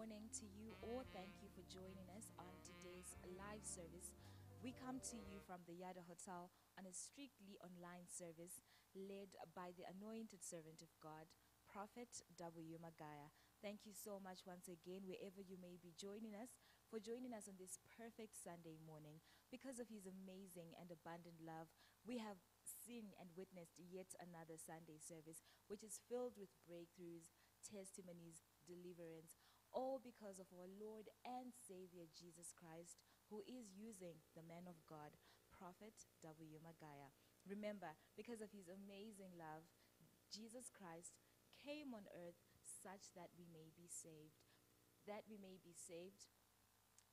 morning to you all. Thank you for joining us on today's live service. We come to you from the Yadah Hotel on a strictly online service led by the anointed servant of God, Prophet W. Magaya. Thank you so much once again, wherever you may be joining us, for joining us on this perfect Sunday morning. Because of his amazing and abundant love, we have seen and witnessed yet another Sunday service, which is filled with breakthroughs, testimonies, deliverance, all because of our Lord and Savior Jesus Christ, who is using the man of God, Prophet W. Magaya. Remember, because of his amazing love, Jesus Christ came on earth such that we may be saved. That we may be saved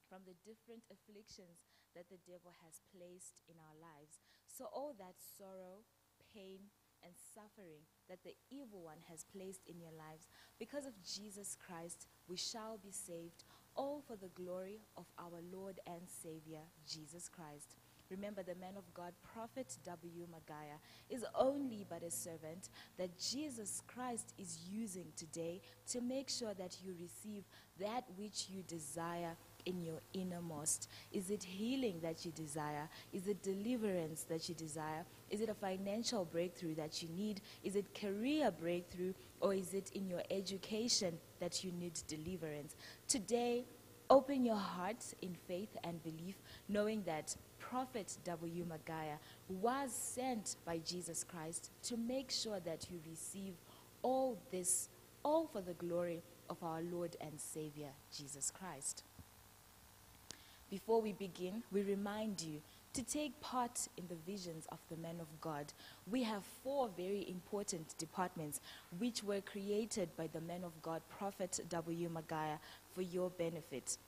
from the different afflictions that the devil has placed in our lives. So, all that sorrow, pain, and suffering that the evil one has placed in your lives, because of Jesus Christ, we shall be saved, all for the glory of our Lord and Savior, Jesus Christ. Remember, the man of God, Prophet W. Magaya, is only but a servant that Jesus Christ is using today to make sure that you receive that which you desire in your innermost? Is it healing that you desire? Is it deliverance that you desire? Is it a financial breakthrough that you need? Is it career breakthrough? Or is it in your education that you need deliverance? Today, open your heart in faith and belief, knowing that Prophet W. Magaya was sent by Jesus Christ to make sure that you receive all this, all for the glory of our Lord and Savior, Jesus Christ. Before we begin, we remind you to take part in the visions of the men of God. We have four very important departments which were created by the men of God, Prophet W. Magaya, for your benefit.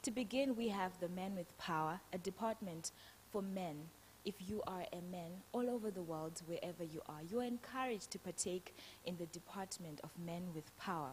To begin, we have the Men with Power, a department for men. If you are a man all over the world, wherever you are, you are encouraged to partake in the department of Men with Power.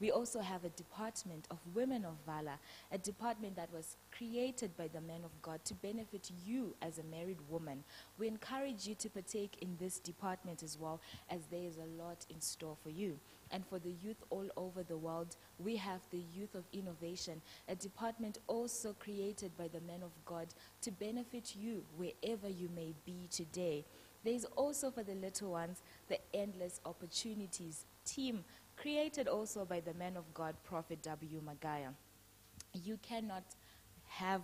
We also have a department of women of valor, a department that was created by the men of God to benefit you as a married woman. We encourage you to partake in this department as well, as there is a lot in store for you. And for the youth all over the world, we have the Youth of Innovation, a department also created by the men of God to benefit you wherever you may be today. There is also for the little ones the Endless Opportunities team created also by the man of God, Prophet W. Magaya. You cannot have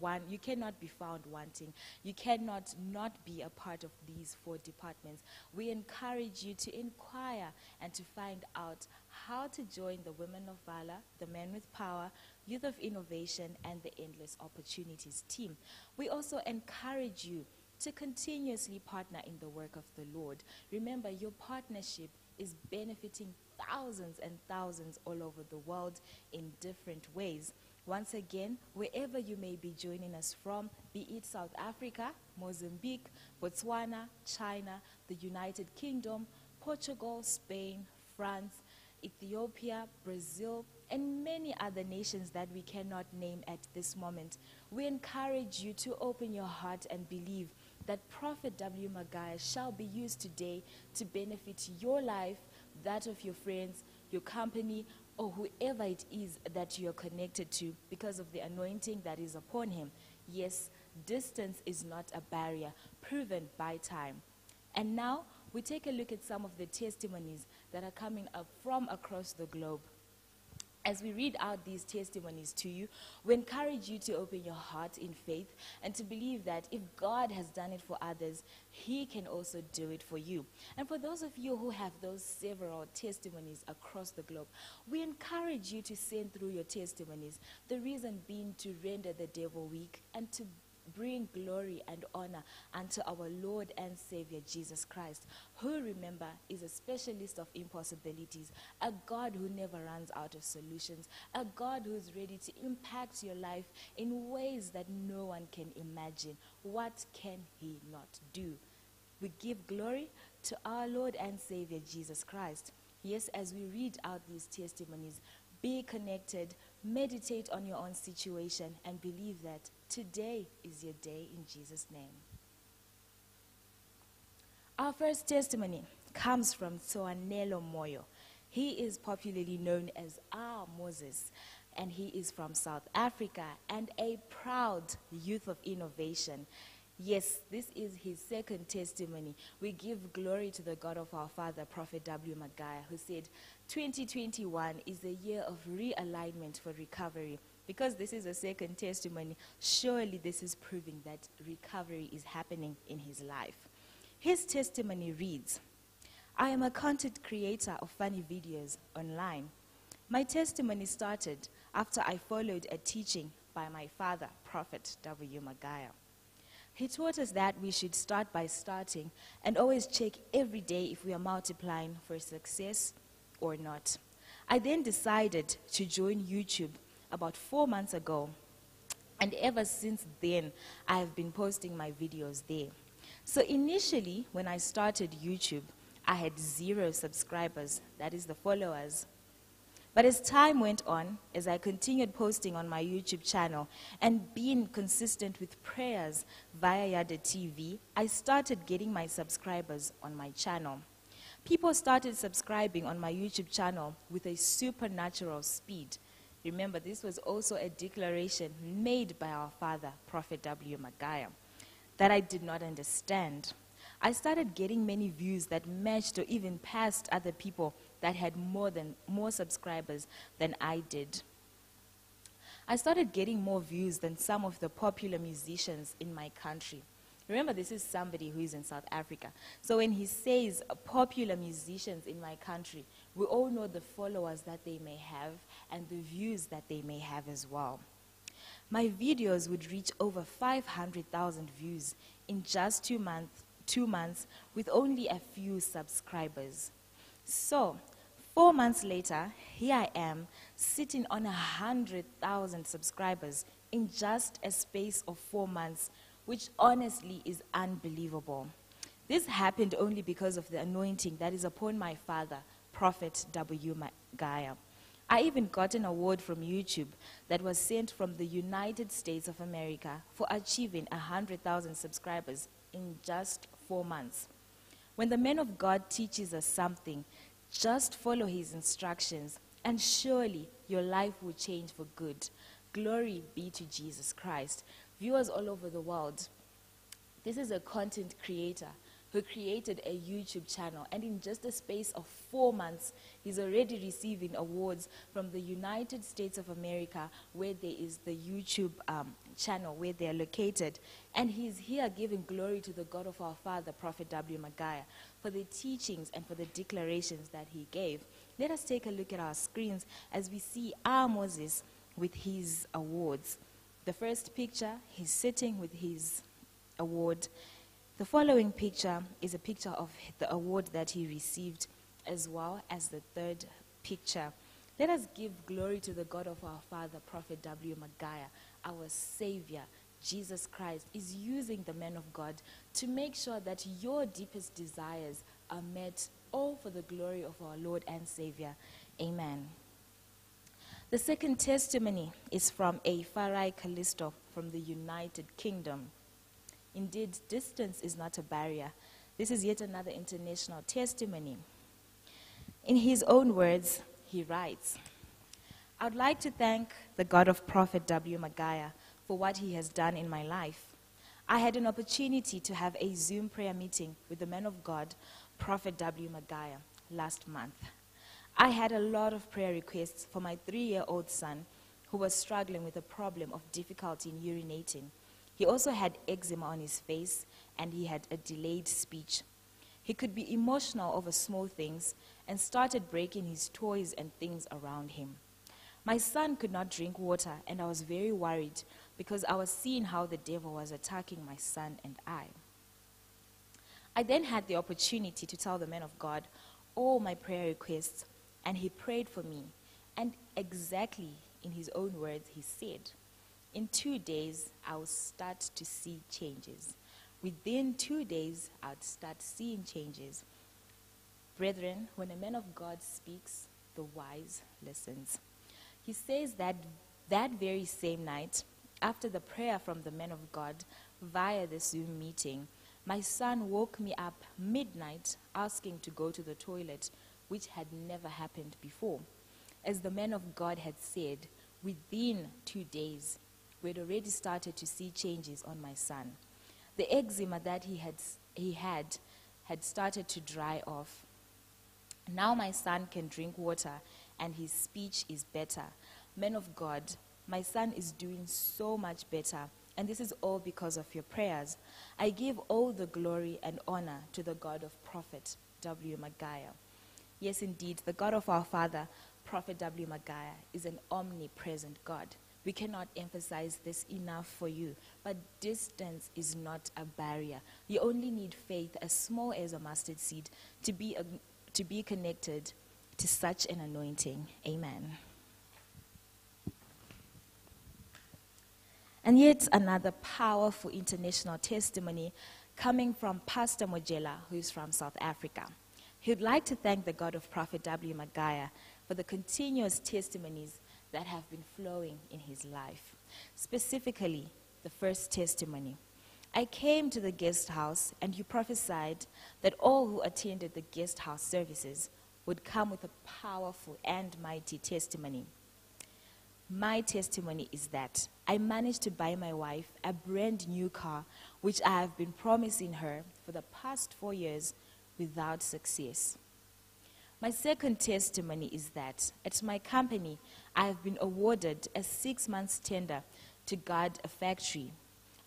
one, you cannot be found wanting. You cannot not be a part of these four departments. We encourage you to inquire and to find out how to join the Women of Valor, the Men with Power, Youth of Innovation, and the Endless Opportunities team. We also encourage you to continuously partner in the work of the Lord. Remember, your partnership is benefiting thousands and thousands all over the world in different ways. Once again, wherever you may be joining us from, be it South Africa, Mozambique, Botswana, China, the United Kingdom, Portugal, Spain, France, Ethiopia, Brazil, and many other nations that we cannot name at this moment, we encourage you to open your heart and believe that Prophet W. Magaya shall be used today to benefit your life that of your friends, your company, or whoever it is that you are connected to because of the anointing that is upon him. Yes, distance is not a barrier, proven by time. And now we take a look at some of the testimonies that are coming up from across the globe. As we read out these testimonies to you, we encourage you to open your heart in faith and to believe that if God has done it for others, He can also do it for you. And for those of you who have those several testimonies across the globe, we encourage you to send through your testimonies. The reason being to render the devil weak and to bring glory and honor unto our Lord and Savior Jesus Christ, who, remember, is a specialist of impossibilities, a God who never runs out of solutions, a God who is ready to impact your life in ways that no one can imagine. What can He not do? We give glory to our Lord and Savior Jesus Christ. Yes, as we read out these testimonies, be connected, meditate on your own situation, and believe that Today is your day in Jesus' name. Our first testimony comes from Tsoanelo Moyo. He is popularly known as Our Moses. and he is from South Africa and a proud youth of innovation. Yes, this is his second testimony. We give glory to the God of our father, Prophet W. Magaya, who said 2021 is a year of realignment for recovery. Because this is a second testimony, surely this is proving that recovery is happening in his life. His testimony reads I am a content creator of funny videos online. My testimony started after I followed a teaching by my father, Prophet W. Magaya. He taught us that we should start by starting and always check every day if we are multiplying for success or not. I then decided to join YouTube about four months ago, and ever since then, I have been posting my videos there. So initially, when I started YouTube, I had zero subscribers, that is the followers. But as time went on, as I continued posting on my YouTube channel and being consistent with prayers via Yadah TV, I started getting my subscribers on my channel. People started subscribing on my YouTube channel with a supernatural speed. Remember, this was also a declaration made by our father, Prophet W. Magaya, that I did not understand. I started getting many views that matched or even passed other people that had more, than, more subscribers than I did. I started getting more views than some of the popular musicians in my country. Remember, this is somebody who is in South Africa. So when he says popular musicians in my country, we all know the followers that they may have and the views that they may have as well. My videos would reach over 500,000 views in just two, month, two months with only a few subscribers. So, four months later, here I am sitting on 100,000 subscribers in just a space of four months, which honestly is unbelievable. This happened only because of the anointing that is upon my father, Prophet W. Magaya. I even got an award from YouTube that was sent from the United States of America for achieving 100,000 subscribers in just four months. When the man of God teaches us something, just follow his instructions, and surely your life will change for good. Glory be to Jesus Christ. Viewers all over the world, this is a content creator who created a YouTube channel. And in just a space of four months, he's already receiving awards from the United States of America, where there is the YouTube um, channel where they're located. And he's here giving glory to the God of our father, Prophet W. Magaya, for the teachings and for the declarations that he gave. Let us take a look at our screens as we see our Moses with his awards. The first picture, he's sitting with his award. The following picture is a picture of the award that he received, as well as the third picture. Let us give glory to the God of our father, Prophet W. Magaya, our Savior. Jesus Christ is using the man of God to make sure that your deepest desires are met, all for the glory of our Lord and Savior. Amen. The second testimony is from a Farai Callisto from the United Kingdom. Indeed, distance is not a barrier. This is yet another international testimony. In his own words, he writes I would like to thank the God of Prophet W. Magaya for what he has done in my life. I had an opportunity to have a Zoom prayer meeting with the man of God, Prophet W. Magaya, last month. I had a lot of prayer requests for my three year old son who was struggling with a problem of difficulty in urinating. He also had eczema on his face and he had a delayed speech. He could be emotional over small things and started breaking his toys and things around him. My son could not drink water, and I was very worried because I was seeing how the devil was attacking my son and I. I then had the opportunity to tell the man of God all my prayer requests, and he prayed for me. And exactly in his own words, he said, in two days, I will start to see changes. Within two days, I'd start seeing changes. Brethren, when a man of God speaks, the wise listens. He says that that very same night, after the prayer from the man of God via the Zoom meeting, my son woke me up midnight asking to go to the toilet, which had never happened before. As the man of God had said, Within two days, we had already started to see changes on my son. The eczema that he had, he had had started to dry off. Now my son can drink water and his speech is better. Men of God, my son is doing so much better, and this is all because of your prayers. I give all the glory and honor to the God of Prophet W. Magaya. Yes, indeed, the God of our father, Prophet W. Magaya, is an omnipresent God. We cannot emphasize this enough for you, but distance is not a barrier. You only need faith as small as a mustard seed to be, a, to be connected to such an anointing. Amen. And yet another powerful international testimony coming from Pastor Mojela, who is from South Africa. He would like to thank the God of Prophet W. Magaya for the continuous testimonies that have been flowing in his life. Specifically, the first testimony. I came to the guest house, and you prophesied that all who attended the guest house services would come with a powerful and mighty testimony. My testimony is that I managed to buy my wife a brand new car, which I have been promising her for the past four years without success. My second testimony is that at my company, I have been awarded a six month tender to guard a factory.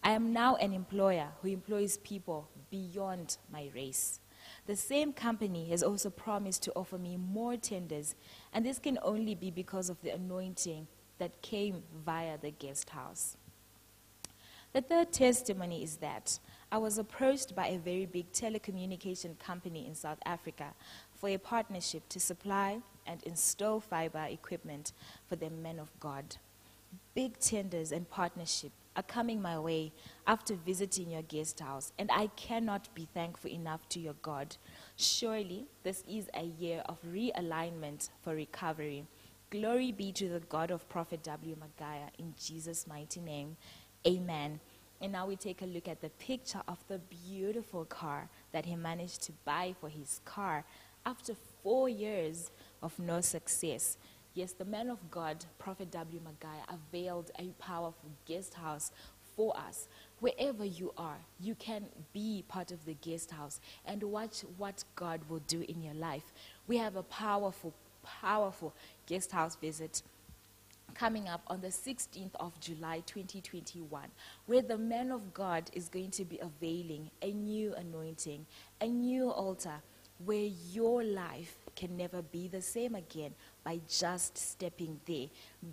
I am now an employer who employs people beyond my race. The same company has also promised to offer me more tenders, and this can only be because of the anointing that came via the guest house. The third testimony is that I was approached by a very big telecommunication company in South Africa for a partnership to supply and install fiber equipment for the men of God. Big tenders and partnership are coming my way after visiting your guest house, and I cannot be thankful enough to your God. Surely, this is a year of realignment for recovery Glory be to the God of Prophet W. Magaya in Jesus' mighty name. Amen. And now we take a look at the picture of the beautiful car that he managed to buy for his car after four years of no success. Yes, the man of God, Prophet W. Magaya, availed a powerful guest house for us. Wherever you are, you can be part of the guest house and watch what God will do in your life. We have a powerful, powerful guest house visit coming up on the 16th of July 2021, where the man of God is going to be availing a new anointing, a new altar, where your life can never be the same again by just stepping there.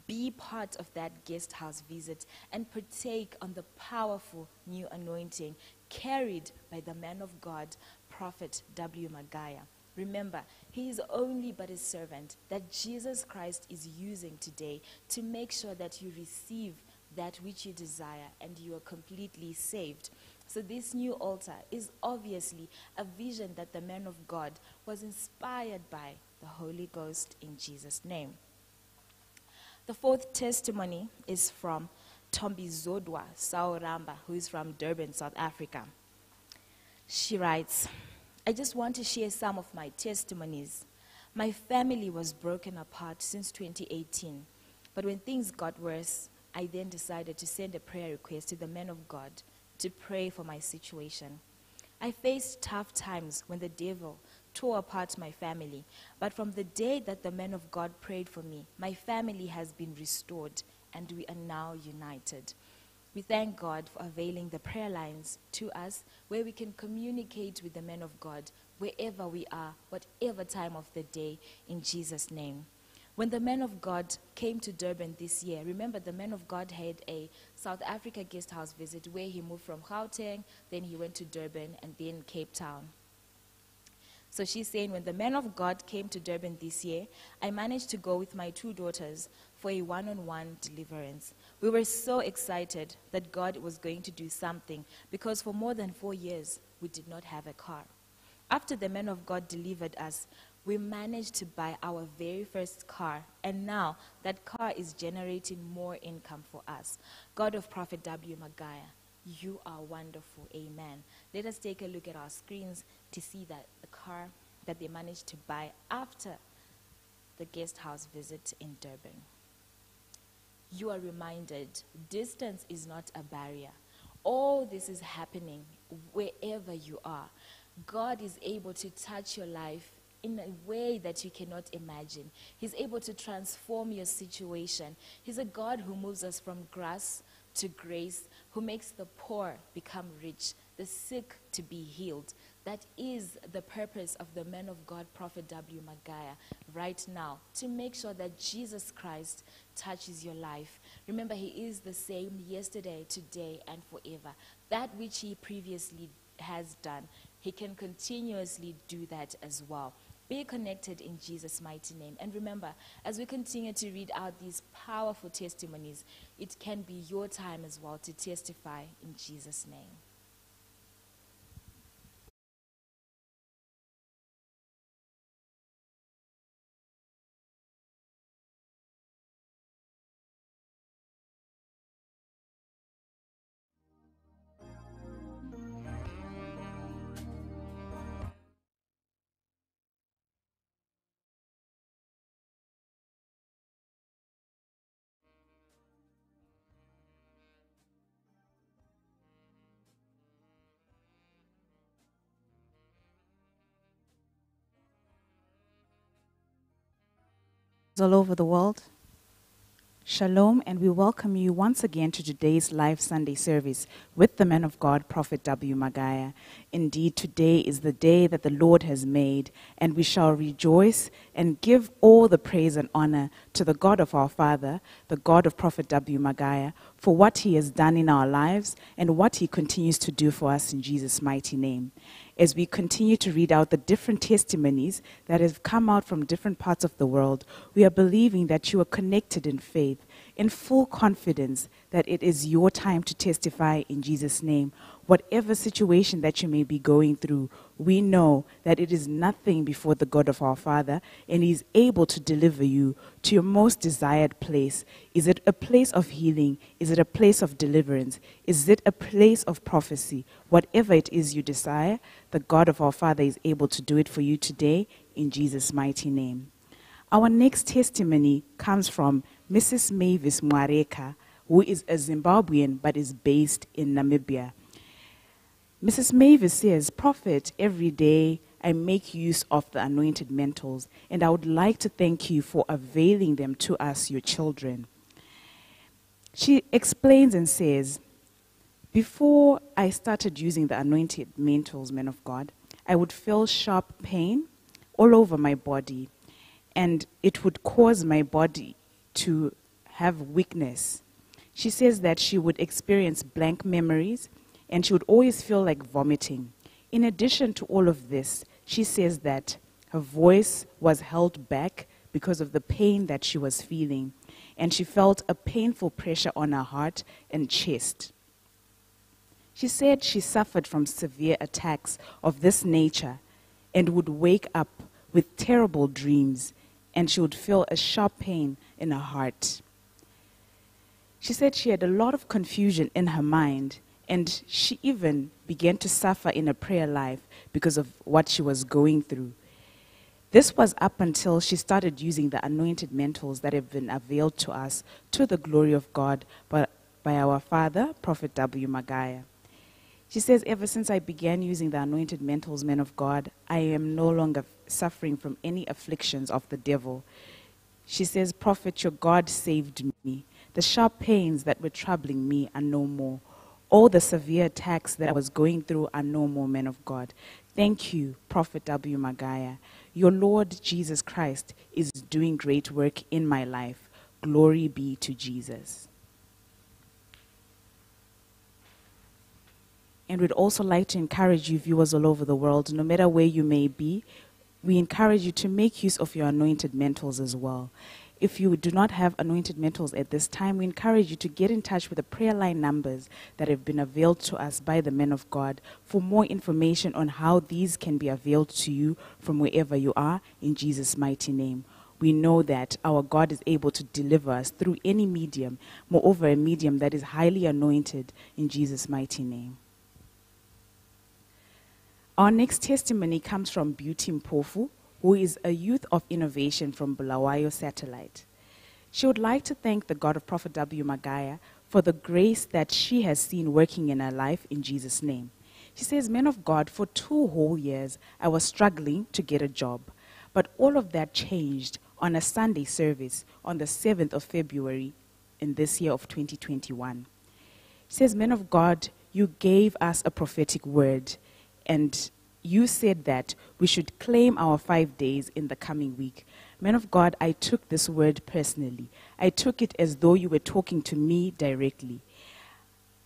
Be part of that guest house visit and partake on the powerful new anointing carried by the man of God, Prophet W. Magaya. Remember, he is only but a servant that Jesus Christ is using today to make sure that you receive that which you desire and you are completely saved. So, this new altar is obviously a vision that the man of God was inspired by the Holy Ghost in Jesus' name. The fourth testimony is from Tombi Zodwa Sauramba, who is from Durban, South Africa. She writes, I just want to share some of my testimonies. My family was broken apart since 2018, but when things got worse, I then decided to send a prayer request to the men of God to pray for my situation. I faced tough times when the devil tore apart my family, but from the day that the men of God prayed for me, my family has been restored and we are now united. We thank God for availing the prayer lines to us where we can communicate with the men of God wherever we are, whatever time of the day, in Jesus' name. When the men of God came to Durban this year, remember the men of God had a South Africa guest house visit where he moved from Gauteng, then he went to Durban, and then Cape Town. So she's saying, when the men of God came to Durban this year, I managed to go with my two daughters for a one on one deliverance. We were so excited that God was going to do something because for more than four years we did not have a car. After the men of God delivered us, we managed to buy our very first car, and now that car is generating more income for us. God of Prophet W. Magaya, you are wonderful. Amen. Let us take a look at our screens to see that car that they managed to buy after the guest house visit in Durban. you are reminded distance is not a barrier. All this is happening wherever you are. God is able to touch your life in a way that you cannot imagine. He's able to transform your situation. He's a God who moves us from grass to grace, who makes the poor become rich, the sick to be healed. That is the purpose of the man of God, Prophet W. Magaya, right now, to make sure that Jesus Christ touches your life. Remember, He is the same yesterday, today, and forever. That which He previously has done, He can continuously do that as well. Be connected in Jesus' mighty name. And remember, as we continue to read out these powerful testimonies, it can be your time as well to testify in Jesus' name. All over the world. Shalom, and we welcome you once again to today's live Sunday service with the man of God, Prophet W. Magaya. Indeed, today is the day that the Lord has made, and we shall rejoice and give all the praise and honor to the God of our Father, the God of Prophet W. Magaya, for what he has done in our lives and what he continues to do for us in Jesus' mighty name as we continue to read out the different testimonies that have come out from different parts of the world, we are believing that you are connected in faith, in full confidence that it is your time to testify in Jesus' name. Whatever situation that you may be going through, we know that it is nothing before the God of our Father, and He is able to deliver you to your most desired place. Is it a place of healing? Is it a place of deliverance? Is it a place of prophecy? Whatever it is you desire, the God of our Father is able to do it for you today in Jesus' mighty name. Our next testimony comes from Mrs. Mavis Mwareka, who is a Zimbabwean but is based in Namibia. Mrs. Mavis says, Prophet, every day I make use of the anointed mantles, and I would like to thank you for availing them to us, your children. She explains and says, Before I started using the anointed mantles, men of God, I would feel sharp pain all over my body, and it would cause my body to have weakness. She says that she would experience blank memories and she would always feel like vomiting. In addition to all of this, she says that her voice was held back because of the pain that she was feeling, and she felt a painful pressure on her heart and chest. She said she suffered from severe attacks of this nature and would wake up with terrible dreams, and she would feel a sharp pain in her heart. She said she had a lot of confusion in her mind and she even began to suffer in her prayer life because of what she was going through. This was up until she started using the anointed mantles that have been availed to us to the glory of God by, by our father, Prophet W. Magaya. She says, Ever since I began using the anointed mantles, men of God, I am no longer suffering from any afflictions of the devil. She says, Prophet, your God saved me. The sharp pains that were troubling me are no more all the severe attacks that I was going through are no more, men of God. Thank you, Prophet W. Magaya. Your Lord Jesus Christ is doing great work in my life. Glory be to Jesus. And we'd also like to encourage you, viewers all over the world, no matter where you may be, we encourage you to make use of your anointed mantles as well. If you do not have anointed mantles at this time, we encourage you to get in touch with the prayer line numbers that have been availed to us by the men of God for more information on how these can be availed to you from wherever you are in Jesus' mighty name. We know that our God is able to deliver us through any medium, moreover, a medium that is highly anointed in Jesus' mighty name. Our next testimony comes from Beauty Mpofu, who is a youth of innovation from Bulawayo Satellite. She would like to thank the God of Prophet W. Magaya for the grace that she has seen working in her life in Jesus' name. She says, Men of God, for two whole years I was struggling to get a job, but all of that changed on a Sunday service on the 7th of February in this year of 2021. She says, Men of God, you gave us a prophetic word, and you said that we should claim our five days in the coming week. Men of God, I took this word personally. I took it as though you were talking to me directly.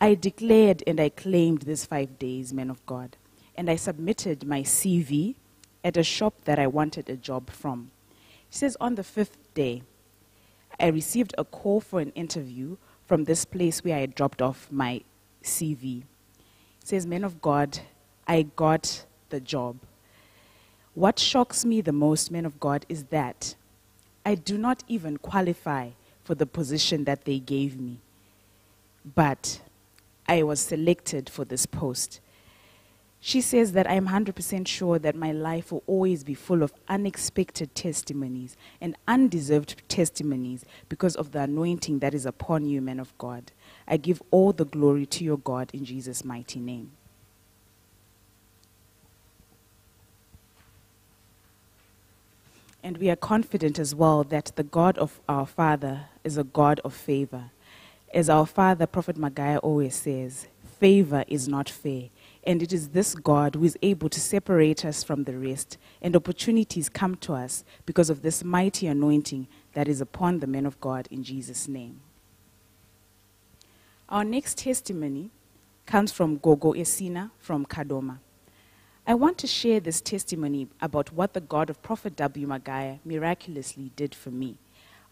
I declared and I claimed these five days, men of God, and I submitted my CV at a shop that I wanted a job from. She says, On the fifth day, I received a call for an interview from this place where I dropped off my CV. It says, Men of God, I got the job. What shocks me the most, men of God, is that I do not even qualify for the position that they gave me. But I was selected for this post. She says that I am 100% sure that my life will always be full of unexpected testimonies and undeserved testimonies because of the anointing that is upon you, men of God. I give all the glory to your God in Jesus' mighty name. And we are confident as well that the God of our Father is a God of favor. As our Father, Prophet Magaya, always says, favor is not fair. And it is this God who is able to separate us from the rest, and opportunities come to us because of this mighty anointing that is upon the men of God in Jesus' name. Our next testimony comes from Gogo Esina from Kadoma. I want to share this testimony about what the God of Prophet W. Magaya miraculously did for me.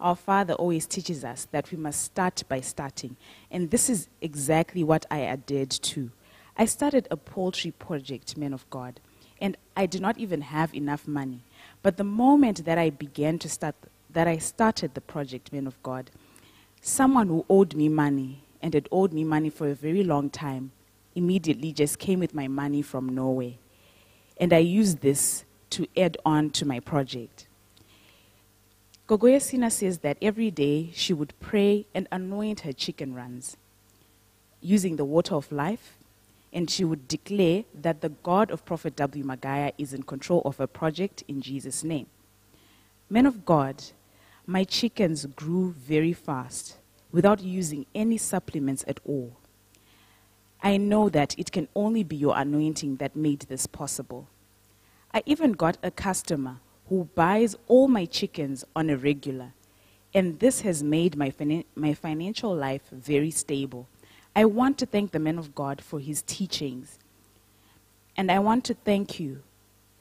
Our Father always teaches us that we must start by starting, and this is exactly what I did too. I started a poultry project, men of God, and I did not even have enough money. But the moment that I began to start, that I started the project, men of God, someone who owed me money and had owed me money for a very long time immediately just came with my money from Norway and I used this to add on to my project. Gogoya Sina says that every day she would pray and anoint her chicken runs using the water of life, and she would declare that the God of Prophet W. Magaya is in control of her project in Jesus' name. Men of God, my chickens grew very fast without using any supplements at all. I know that it can only be your anointing that made this possible. I even got a customer who buys all my chickens on a regular, and this has made my, my financial life very stable. I want to thank the man of God for his teachings, and I want to thank you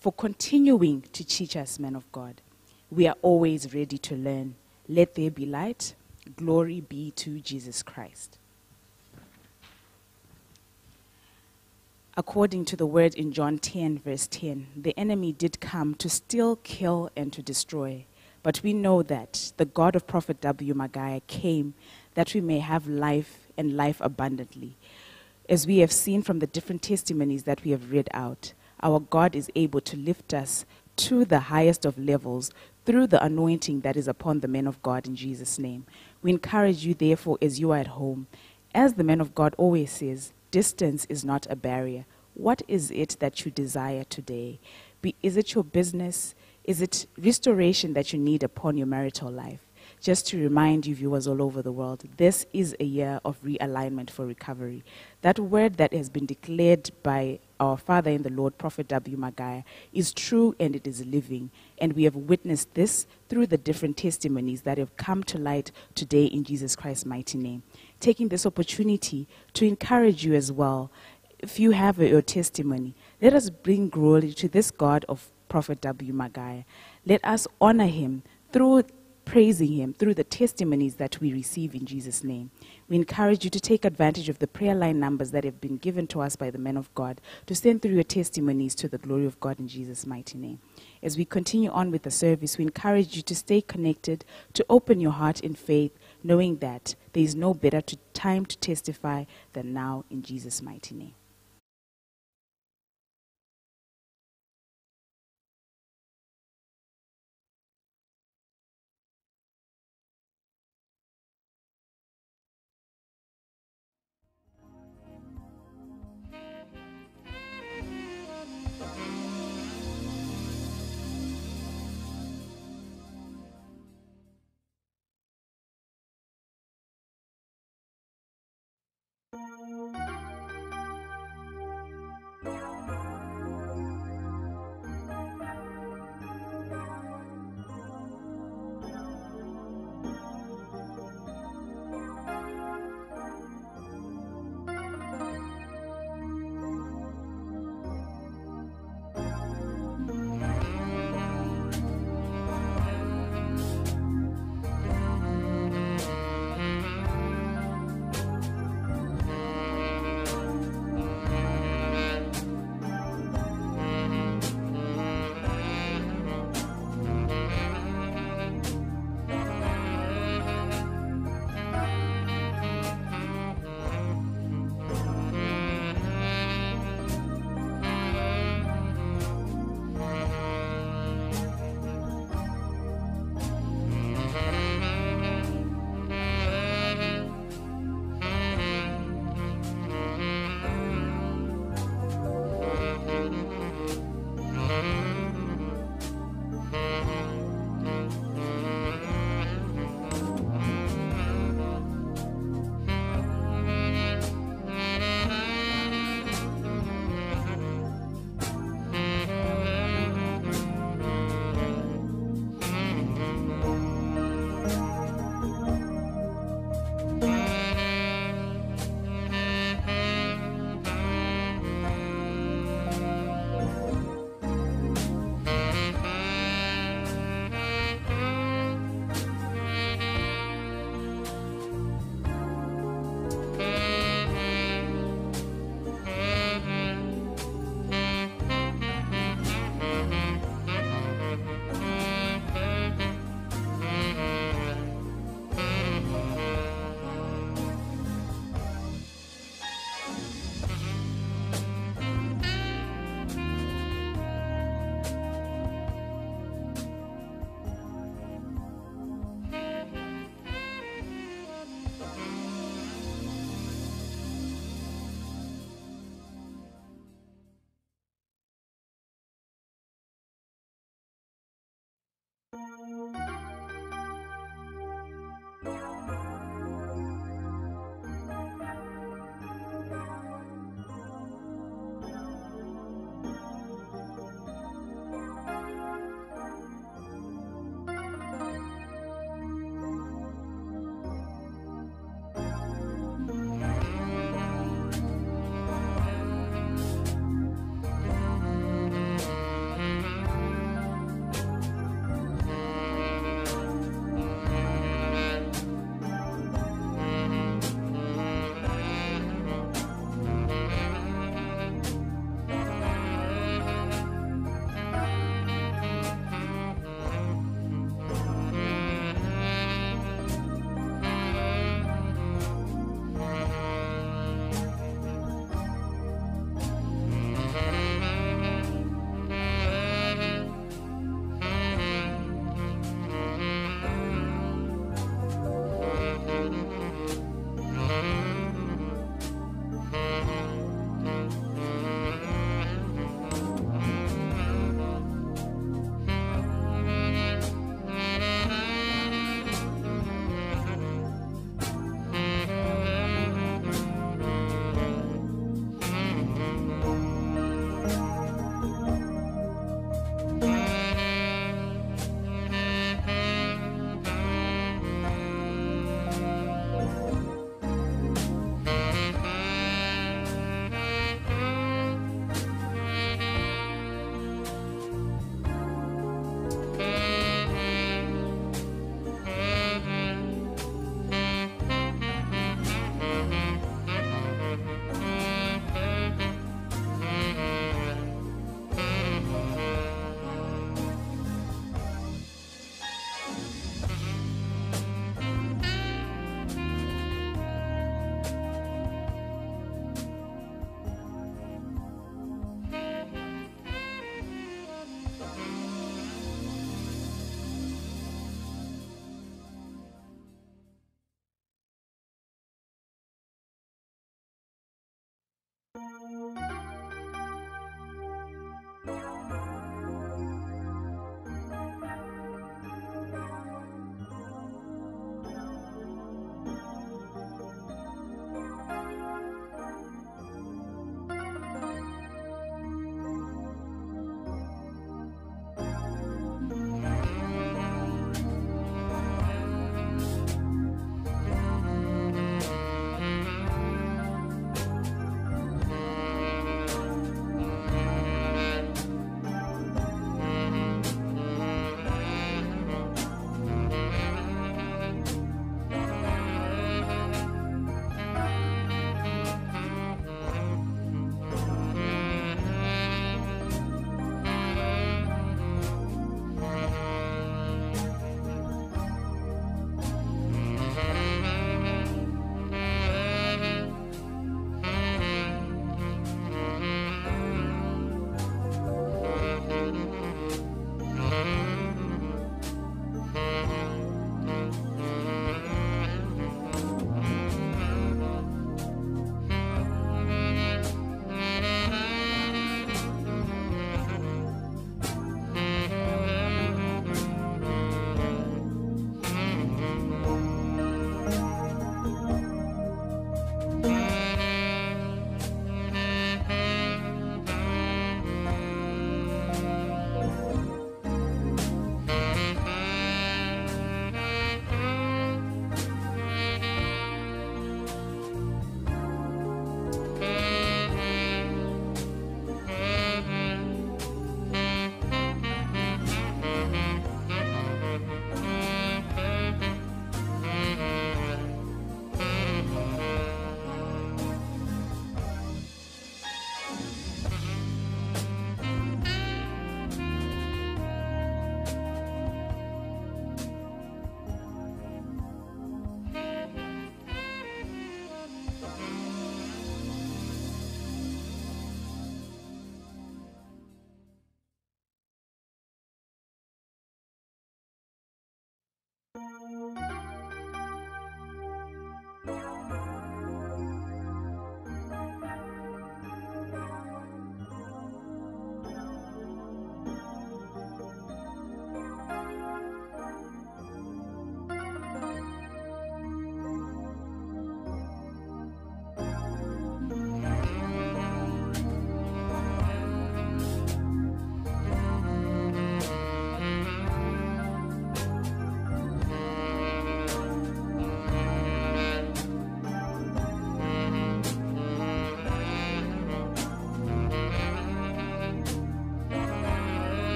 for continuing to teach us, men of God. We are always ready to learn. Let there be light. Glory be to Jesus Christ. According to the word in John 10, verse 10, the enemy did come to steal, kill, and to destroy. But we know that the God of Prophet W. Magaya came that we may have life and life abundantly. As we have seen from the different testimonies that we have read out, our God is able to lift us to the highest of levels through the anointing that is upon the men of God in Jesus' name. We encourage you, therefore, as you are at home, as the man of God always says, distance is not a barrier. What is it that you desire today? Be, is it your business? Is it restoration that you need upon your marital life? Just to remind you, viewers all over the world, this is a year of realignment for recovery. That word that has been declared by our Father in the Lord, Prophet W. Magaya, is true and it is living. And we have witnessed this through the different testimonies that have come to light today in Jesus Christ's mighty name. Taking this opportunity to encourage you as well. If you have your testimony, let us bring glory to this God of Prophet W. Magaya. Let us honor him through praising Him through the testimonies that we receive in Jesus' name. We encourage you to take advantage of the prayer line numbers that have been given to us by the men of God to send through your testimonies to the glory of God in Jesus' mighty name. As we continue on with the service, we encourage you to stay connected, to open your heart in faith, knowing that there is no better to time to testify than now in Jesus' mighty name.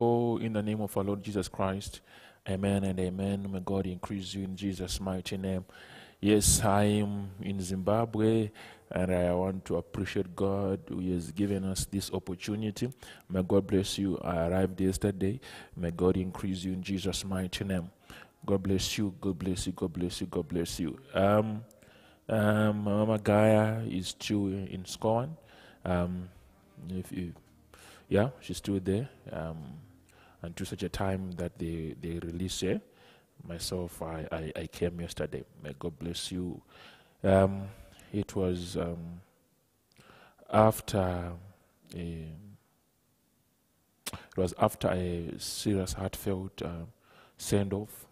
In the name of our Lord Jesus Christ. Amen and amen. May God increase you in Jesus' mighty name. Yes, I am in Zimbabwe and I want to appreciate God who has given us this opportunity. May God bless you. I arrived yesterday. May God increase you in Jesus' mighty name. God bless you. God bless you. God bless you. God bless you. Um, um, Mama Magaya is still in Scotland. Um, if you, yeah, she's still there. Um, until such a time that they, they release her. Myself, I, I, I came yesterday. May God bless you. Um, it was um, after a, it was after a serious heartfelt uh, send off,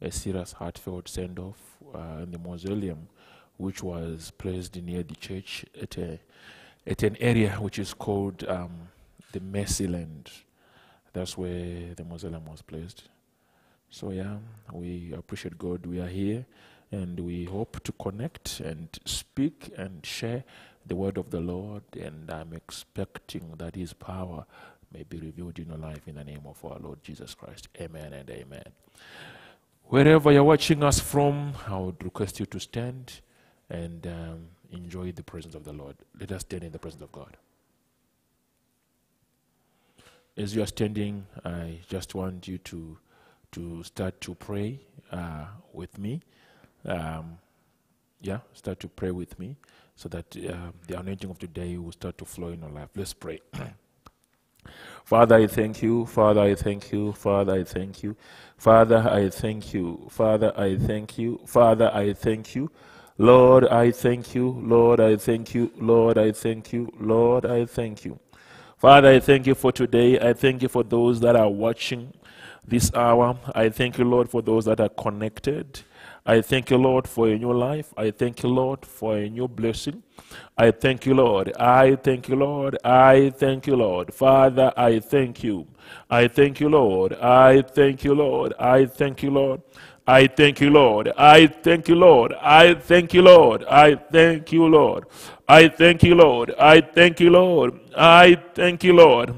a serious heartfelt send off uh, in the mausoleum, which was placed near the church at a at an area which is called um, the Mercy Land. That's where the mausoleum was placed. So yeah, we appreciate God. We are here, and we hope to connect and speak and share the word of the Lord. And I'm expecting that His power may be revealed in your life in the name of our Lord Jesus Christ. Amen and amen. Wherever you're watching us from, I would request you to stand and um, enjoy the presence of the Lord. Let us stand in the presence of God. As you are standing, I just want you to to start to pray uh, with me. Um, yeah, start to pray with me so that uh, the anointing of today will start to flow in your life. Let's pray. Father, I thank you. Father, I thank you. Father, I thank you. Father, I thank you. Father, I thank you. Father, I thank you. Lord, I thank you. Lord, I thank you. Lord, I thank you. Lord, I thank you. Father, I thank you for today. I thank you for those that are watching this hour. I thank you, Lord, for those that are connected. I thank you, Lord, for a new life. I thank you, Lord, for a new blessing. I thank you, Lord. I thank you, Lord. I thank you, Lord. Father, I thank you. I thank you, Lord. I thank you, Lord. I thank you, Lord. I thank you, Lord. I thank you, Lord. I thank you, Lord. I thank you, Lord. I thank you, Lord. I thank you, Lord. I thank you, Lord.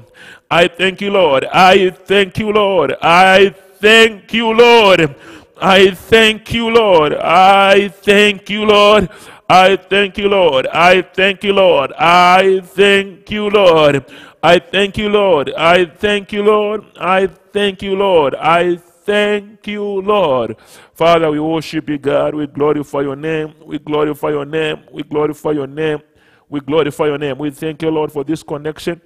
I thank you, Lord. I thank you, Lord. I thank you, Lord. I thank you, Lord. I thank you, Lord. I thank you, Lord. I thank you, Lord. I thank you, Lord. I thank you, Lord. I thank you, Lord. I thank you, Lord. I thank you, Lord. Father, we worship you, God. We glorify your name. We glorify your name. We glorify your name. We glorify your name. We thank you, Lord, for this connection.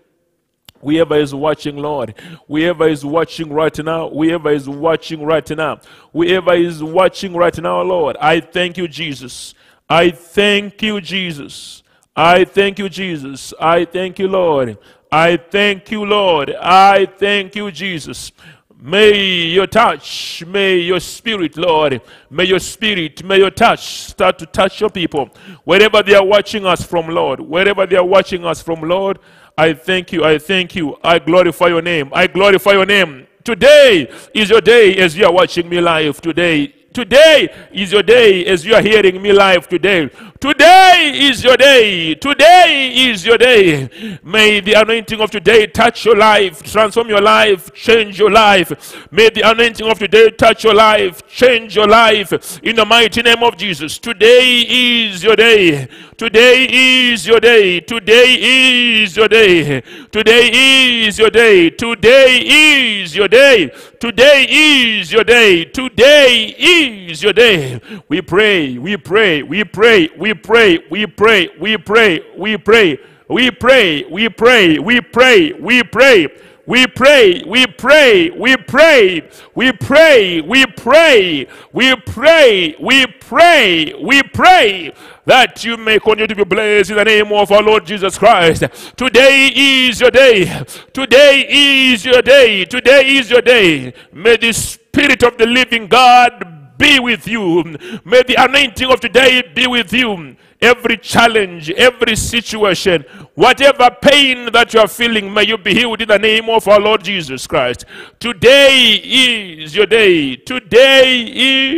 Whoever is watching, Lord, whoever is watching right now, whoever is watching right now, whoever is watching right now, Lord, I thank you, Jesus. I thank you, Jesus. I thank you, Jesus. I thank you, Lord. I thank you, Lord. I thank you, Jesus. May your touch, may your spirit, Lord, may your spirit, may your touch start to touch your people. Wherever they are watching us from, Lord, wherever they are watching us from, Lord, I thank you, I thank you, I glorify your name, I glorify your name. Today is your day as you are watching me live. Today Today is your day as you are hearing me live today. Today is your day. Today is your day. May the anointing of today touch your life, transform your life, change your life. May the anointing of today touch your life, change your life in the mighty name of Jesus. Today is your day. Today is your day. Today is your day. Today is your day. Today is your day. Today is your day. Today is your day. We pray, we pray, we pray, we pray, we pray, we pray, we pray, we pray, we pray, we pray, we pray. We pray, we pray, we pray, we pray, we pray, we pray, we pray, we pray that you may continue to be blessed in the name of our Lord Jesus Christ. Today is your day. Today is your day. Today is your day. May the Spirit of the living God be with you. May the anointing of today be with you. Every challenge, every situation, whatever pain that you are feeling, may you be healed in the name of our Lord Jesus Christ. Today is your day. Today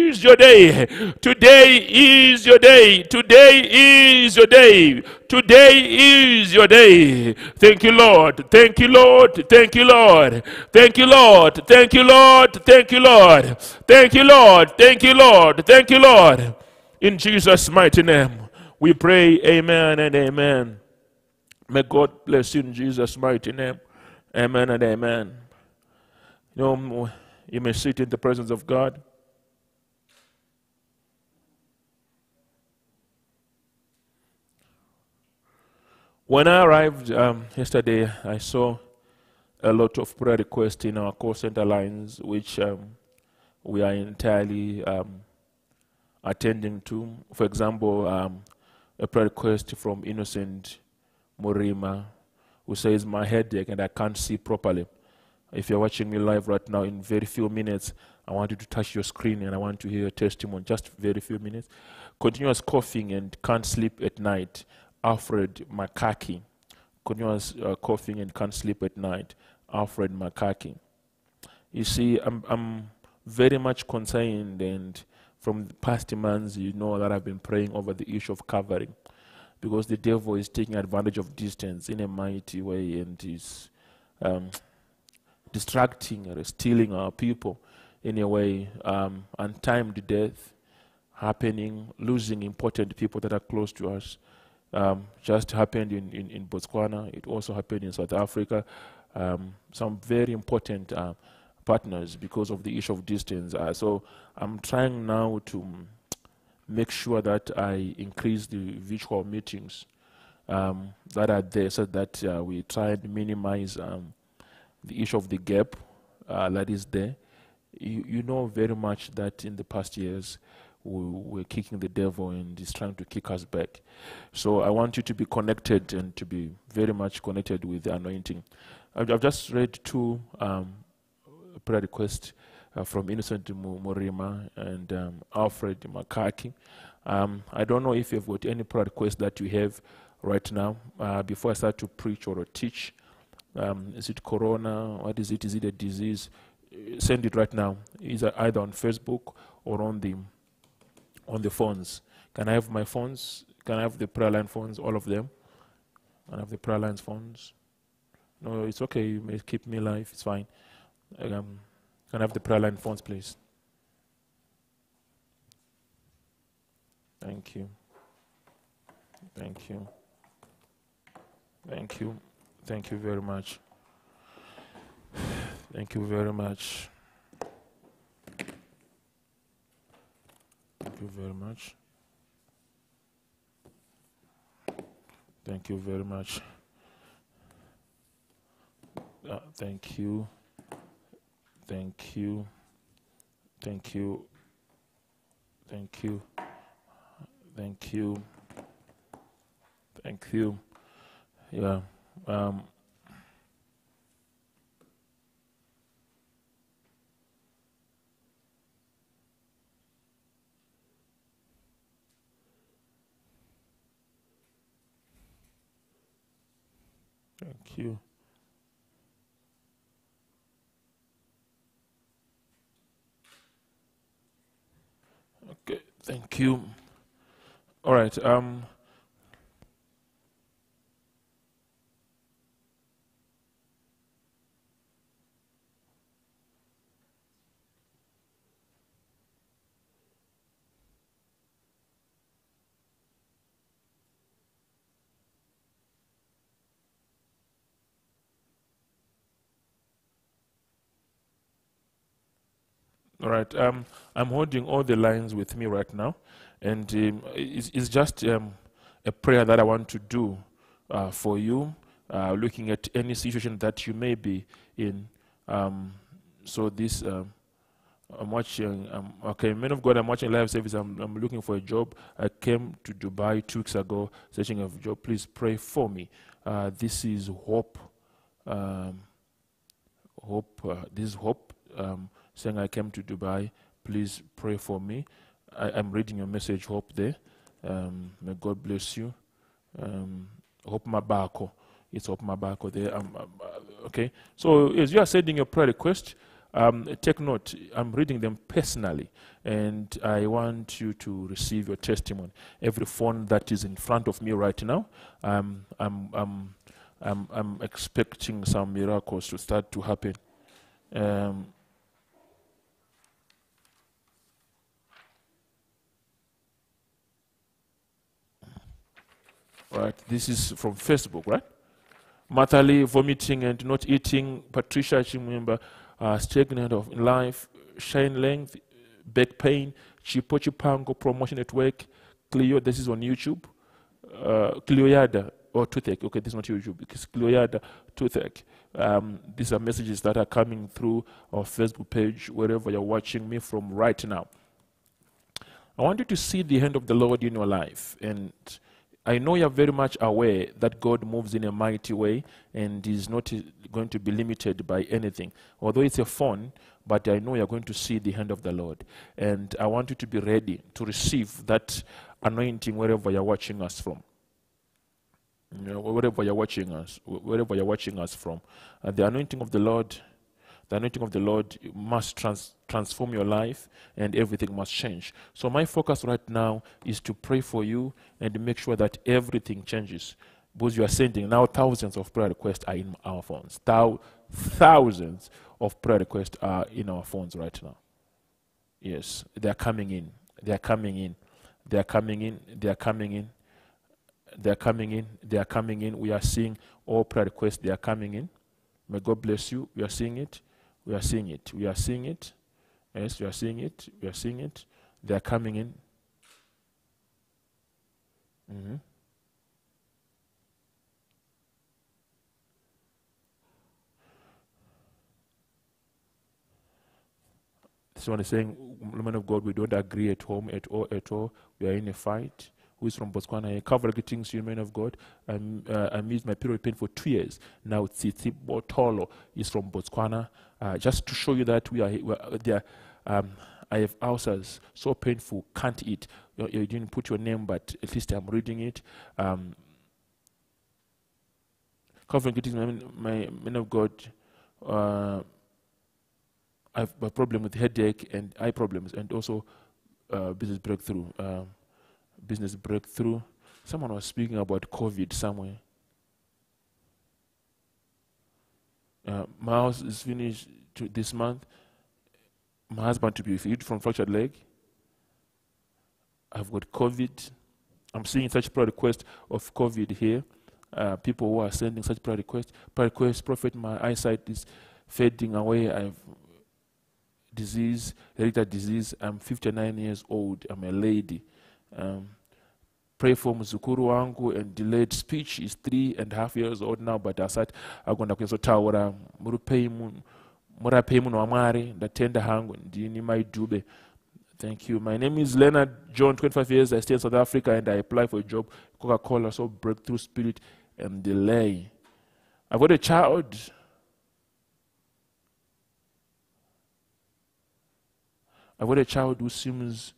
is your day. Today is your day. Today is your day. Today is your day. Thank you, Lord. Thank you, Lord. Thank you, Lord. Thank you, Lord. Thank you, Lord. Thank you, Lord. Thank you, Lord. Thank you, Lord. Thank you, Lord. In Jesus' mighty name, we pray, Amen and Amen. May God bless you in Jesus' mighty name. Amen and Amen. You know, you may sit in the presence of God. When I arrived um, yesterday, I saw a lot of prayer requests in our call center lines, which um, we are entirely um, attending to. For example, um, a prayer request from Innocent Morima, who says, My headache and I can't see properly. If you're watching me live right now, in very few minutes, I want you to touch your screen and I want to hear your testimony, just very few minutes. Continuous coughing and can't sleep at night. Alfred Makaki. Continuous uh, coughing and can't sleep at night. Alfred Makaki. You see, I'm, I'm very much concerned, and from the past months, you know that I've been praying over the issue of covering because the devil is taking advantage of distance in a mighty way and is um, distracting or stealing our people in a way, um, untimed death happening, losing important people that are close to us. Um, just happened in, in, in, Botswana, it also happened in South Africa. Um, some very important uh, partners because of the issue of distance. Uh, so I'm trying now to make sure that I increase the virtual meetings um, that are there so that uh, we try and minimize um, the issue of the gap uh, that is there. You, you know very much that in the past years we were kicking the devil and he's trying to kick us back. So I want you to be connected and to be very much connected with the anointing. I've, I've just read two um, prayer request uh, from Innocent Morima and um, Alfred Makaki. Um, I don't know if you've got any prayer requests that you have right now. Uh, before I start to preach or teach, um, is it corona? What is it? Is it a disease? Send it right now. Either either on Facebook or on the on the phones. Can I have my phones? Can I have the prayer line phones? All of them. Can I have the prayer lines phones? No, it's okay. You may keep me alive. It's fine. Um, can I have the prayer line phones, please? Thank you. Thank you. Thank you. Thank you very much. Thank you very much. Thank you very much. Thank you very much. Uh, thank you. Thank you. Thank you. Thank you. Thank you. Thank you. Yeah. Um, thank you. Okay, thank you. All right. Um, Right. Um, I'm holding all the lines with me right now, and um, it's, it's, just um, a prayer that I want to do uh, for you, uh, looking at any situation that you may be in. Um, so this, um, I'm watching. Um, okay, men of God, I'm watching live service. I'm, I'm looking for a job. I came to Dubai two weeks ago, searching a job. Please pray for me. Uh, this is hope. hope. Uh, this is hope saying, I came to Dubai, please pray for me. I, am reading your message, hope there. Um, may God bless you. Um, Hope Mabako. It's Hope Mabako there. Um, um, uh, okay. So as you are sending your prayer request, um, take note. I'm reading them personally, and I want you to receive your testimony. Every phone that is in front of me right now, um, I'm, I'm, I'm, I'm expecting some miracles to start to happen. Um, right, this is from Facebook, right? Matali vomiting and not eating. Patricia Chimwemba, uh, stagnant of life, shine length, back pain. Chipochi Pango promotion at work. Cleo, this is on YouTube. Uh, Cleoyada or toothache. Okay, this is not YouTube. It's Cleoyada toothache. Um, these are messages that are coming through our Facebook page, wherever you're watching me from right now. I want you to see the hand of the Lord in your life. And I know you're very much aware that God moves in a mighty way and is not going to be limited by anything. Although it's a phone, but I know you're going to see the hand of the Lord. And I want you to be ready to receive that anointing wherever you're watching us from. You know, wherever you're watching us, wherever you're watching us from, uh, the anointing of the Lord, the anointing of the Lord must trans- transform your life, and everything must change. So my focus right now is to pray for you and make sure that everything changes. Because you are sending now thousands of prayer requests are in our phones. Thou- thousands of prayer requests are in our phones right now. Yes, they are coming in. They are coming in. They are coming in. They are coming in. They are coming in. They are coming in. We are seeing all prayer requests. They are coming in. May God bless you. We are seeing it. We are seeing it. We are seeing it. Yes, we are seeing it. We are seeing it. They are coming in. hmm This one is saying, woman of God, we don't agree at home at all, at all. We are in a fight. Who is from Botswana? I cover to you, man of God. I'm, uh, I missed my period pain for two years. Now Tsitsi Botolo is from Botswana. Uh, just to show you that we are, we are there. Um, I have ulcers, so painful, can't eat. You, you didn't put your name, but at least I'm reading it. Um, covering greetings, my, my man of God. Uh, I have a problem with headache and eye problems, and also uh, business breakthrough. Um, business breakthrough. Someone was speaking about COVID somewhere. Uh, my house is finished this month. My husband to be freed from fractured leg. I've got COVID. I'm seeing such prayer request of COVID here. Uh, people who are sending such prayer requests. Prayer request, prophet, my eyesight is fading away. I've disease, hereditary disease. I'm 59 years old. I'm a lady. Um, pray for muzukuru wangu and delayed speech. Is three and a half years old now but asati agenda kuzotaura muripei munhu murapei munhu wamwari ndatenda hangu ndini maidhube thank you. My name is leonard john 25 years i stay in south africa and i apply for a job coca-cola so breakthrough spirit and delay. I've got a child. I've got a child who seems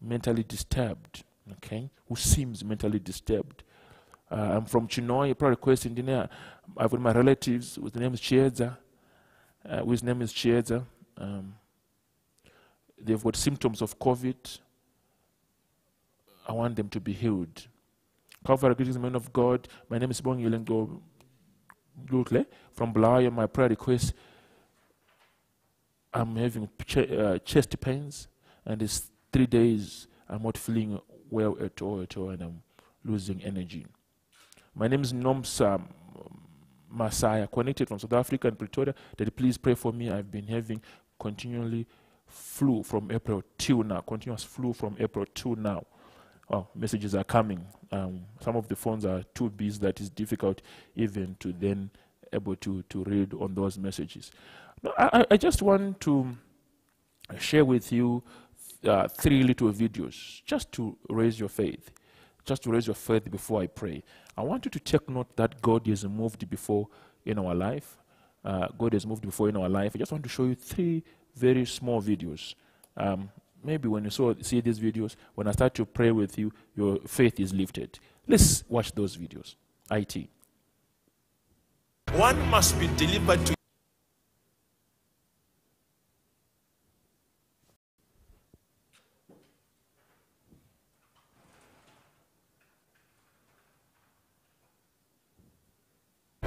mentally disturbed okay, who seems mentally disturbed. Uh, I'm from Chinhoyi, prayer request in. I've got my relatives whose name is Chieza, uh, whose name is Chieza. Um, they've got symptoms of COVID. I want them to be healed. Cover greetings, man of God. My name is Bong Yulendo Lukle from Blaia. My prayer request I'm having ch- uh, chest pains, and it's three days. I'm not feeling well at all, at all, and I'm losing energy. My name is Nomsa Messiah, connected from South Africa and Pretoria. That please pray for me. I've been having continually flu from April till now, continuous flu from April till now. Oh, messages are coming. Um, some of the phones are too busy that it's difficult even to then able to, to read on those messages. No, I, I just want to share with you uh, three little videos just to raise your faith, just to raise your faith before I pray. I want you to take note that God has moved before in our life. Uh, God has moved before in our life. I just want to show you three very small videos. Um, maybe when you saw, see these videos, when I start to pray with you, your faith is lifted. Let's watch those videos. IT. One must be delivered to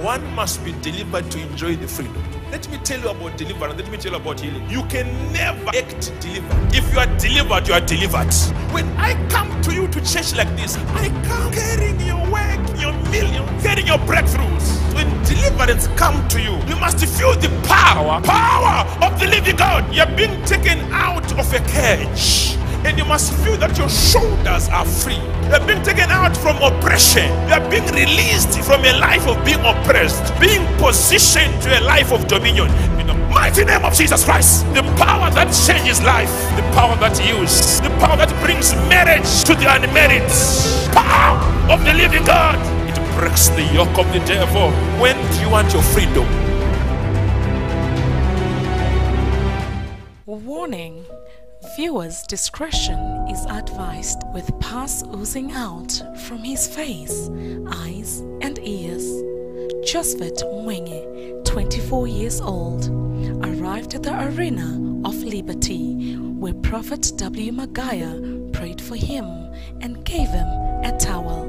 One must be delivered to enjoy the freedom. Let me tell you about deliverance. Let me tell you about healing. You can never act delivered. If you are delivered, you are delivered. When I come to you to church like this, I come carrying your work, your million, carrying your breakthroughs. When deliverance come to you, you must feel the power, power of the living God. You're being taken out of a cage and you must feel that your shoulders are free. You are being taken out from oppression. You are being released from a life of being oppressed, being positioned to a life of dominion. In the mighty name of Jesus Christ, the power that changes life, the power that heals, the power that brings marriage to the unmarried, power of the living God. It breaks the yoke of the devil. When do you want your freedom? Warning Viewers' discretion is advised with pus oozing out from his face, eyes, and ears. Josephat Mwenge, 24 years old, arrived at the Arena of Liberty where Prophet W. Magaya prayed for him and gave him a towel.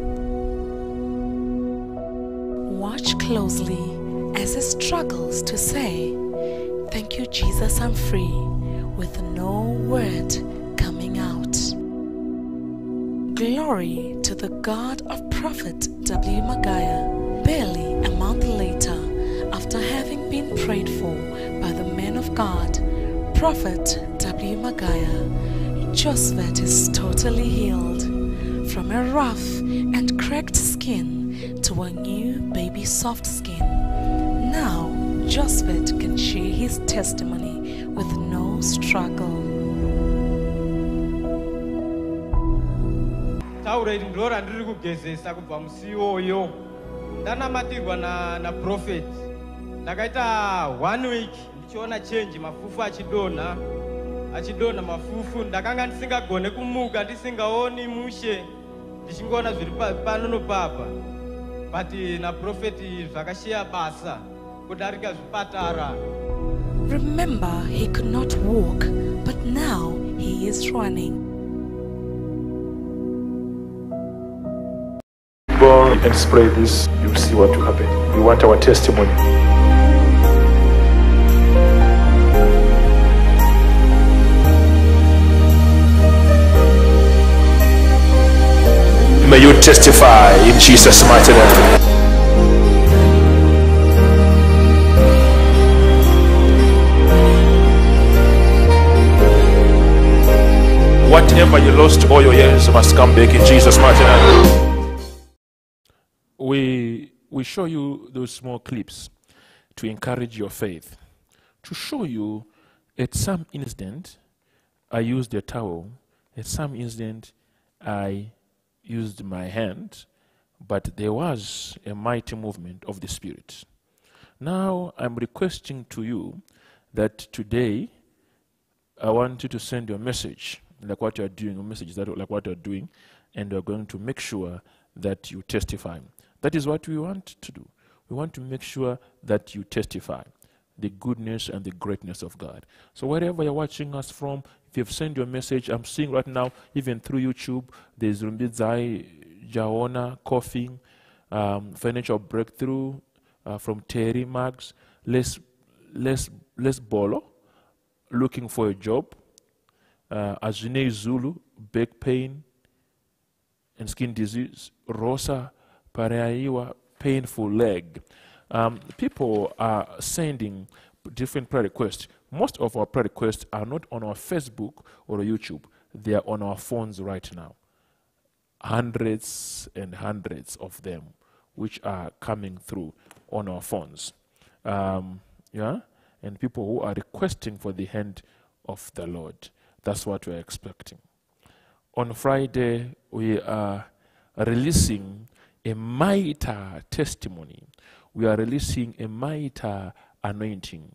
Watch closely as he struggles to say, Thank you, Jesus, I'm free with no word coming out. Glory to the God of Prophet W. Magaya. Barely a month later, after having been prayed for by the men of God, Prophet W. Magaya, Josephat is totally healed from a rough and cracked skin to a new baby soft skin. Now, Josephat can share his testimony with no struggle. taura iri ndo randiri kugezesa kubva musi iwoyo ndanamatirwa na, na profeti ndakaita one week ndichiona chenji mafufu achidonha. Achidonha mafufu. Ndakanga ndisingagone kumuka ndisingaoni mushe. Ndichingoona zviri pa- pano nopapa. But naprofeti zvakasheya basa kudarika zvipatara Remember, he could not walk, but now he is running. Go and spray this, you'll see what will happen. We want our testimony. May you testify in Jesus' mighty name. Whatever you lost all your years must come back in Jesus' mighty name. We, we show you those small clips to encourage your faith, to show you at some instant I used a towel, at some instant I used my hand, but there was a mighty movement of the Spirit. Now I'm requesting to you that today I want you to send your message, like what you're doing, a message that like what you're doing, and we're going to make sure that you testify. That is what we want to do. We want to make sure that you testify the goodness and the greatness of God. So wherever you're watching us from, if you've sent your message, I'm seeing right now, even through YouTube, there's Rumbidzai, Jaona, Coughing, um, Financial Breakthrough uh, from Terry Mags, Les, Les, Les Bolo, looking for a job, uh, Zulu, back pain and skin disease, Rosa Pareaiwa, painful leg. Um, people are sending different prayer requests. Most of our prayer requests are not on our Facebook or YouTube, they are on our phones right now. Hundreds and hundreds of them, which are coming through on our phones. Um, yeah? And people who are requesting for the hand of the Lord. That's what we're expecting. On Friday, we are releasing a mighty testimony. We are releasing a mighty anointing.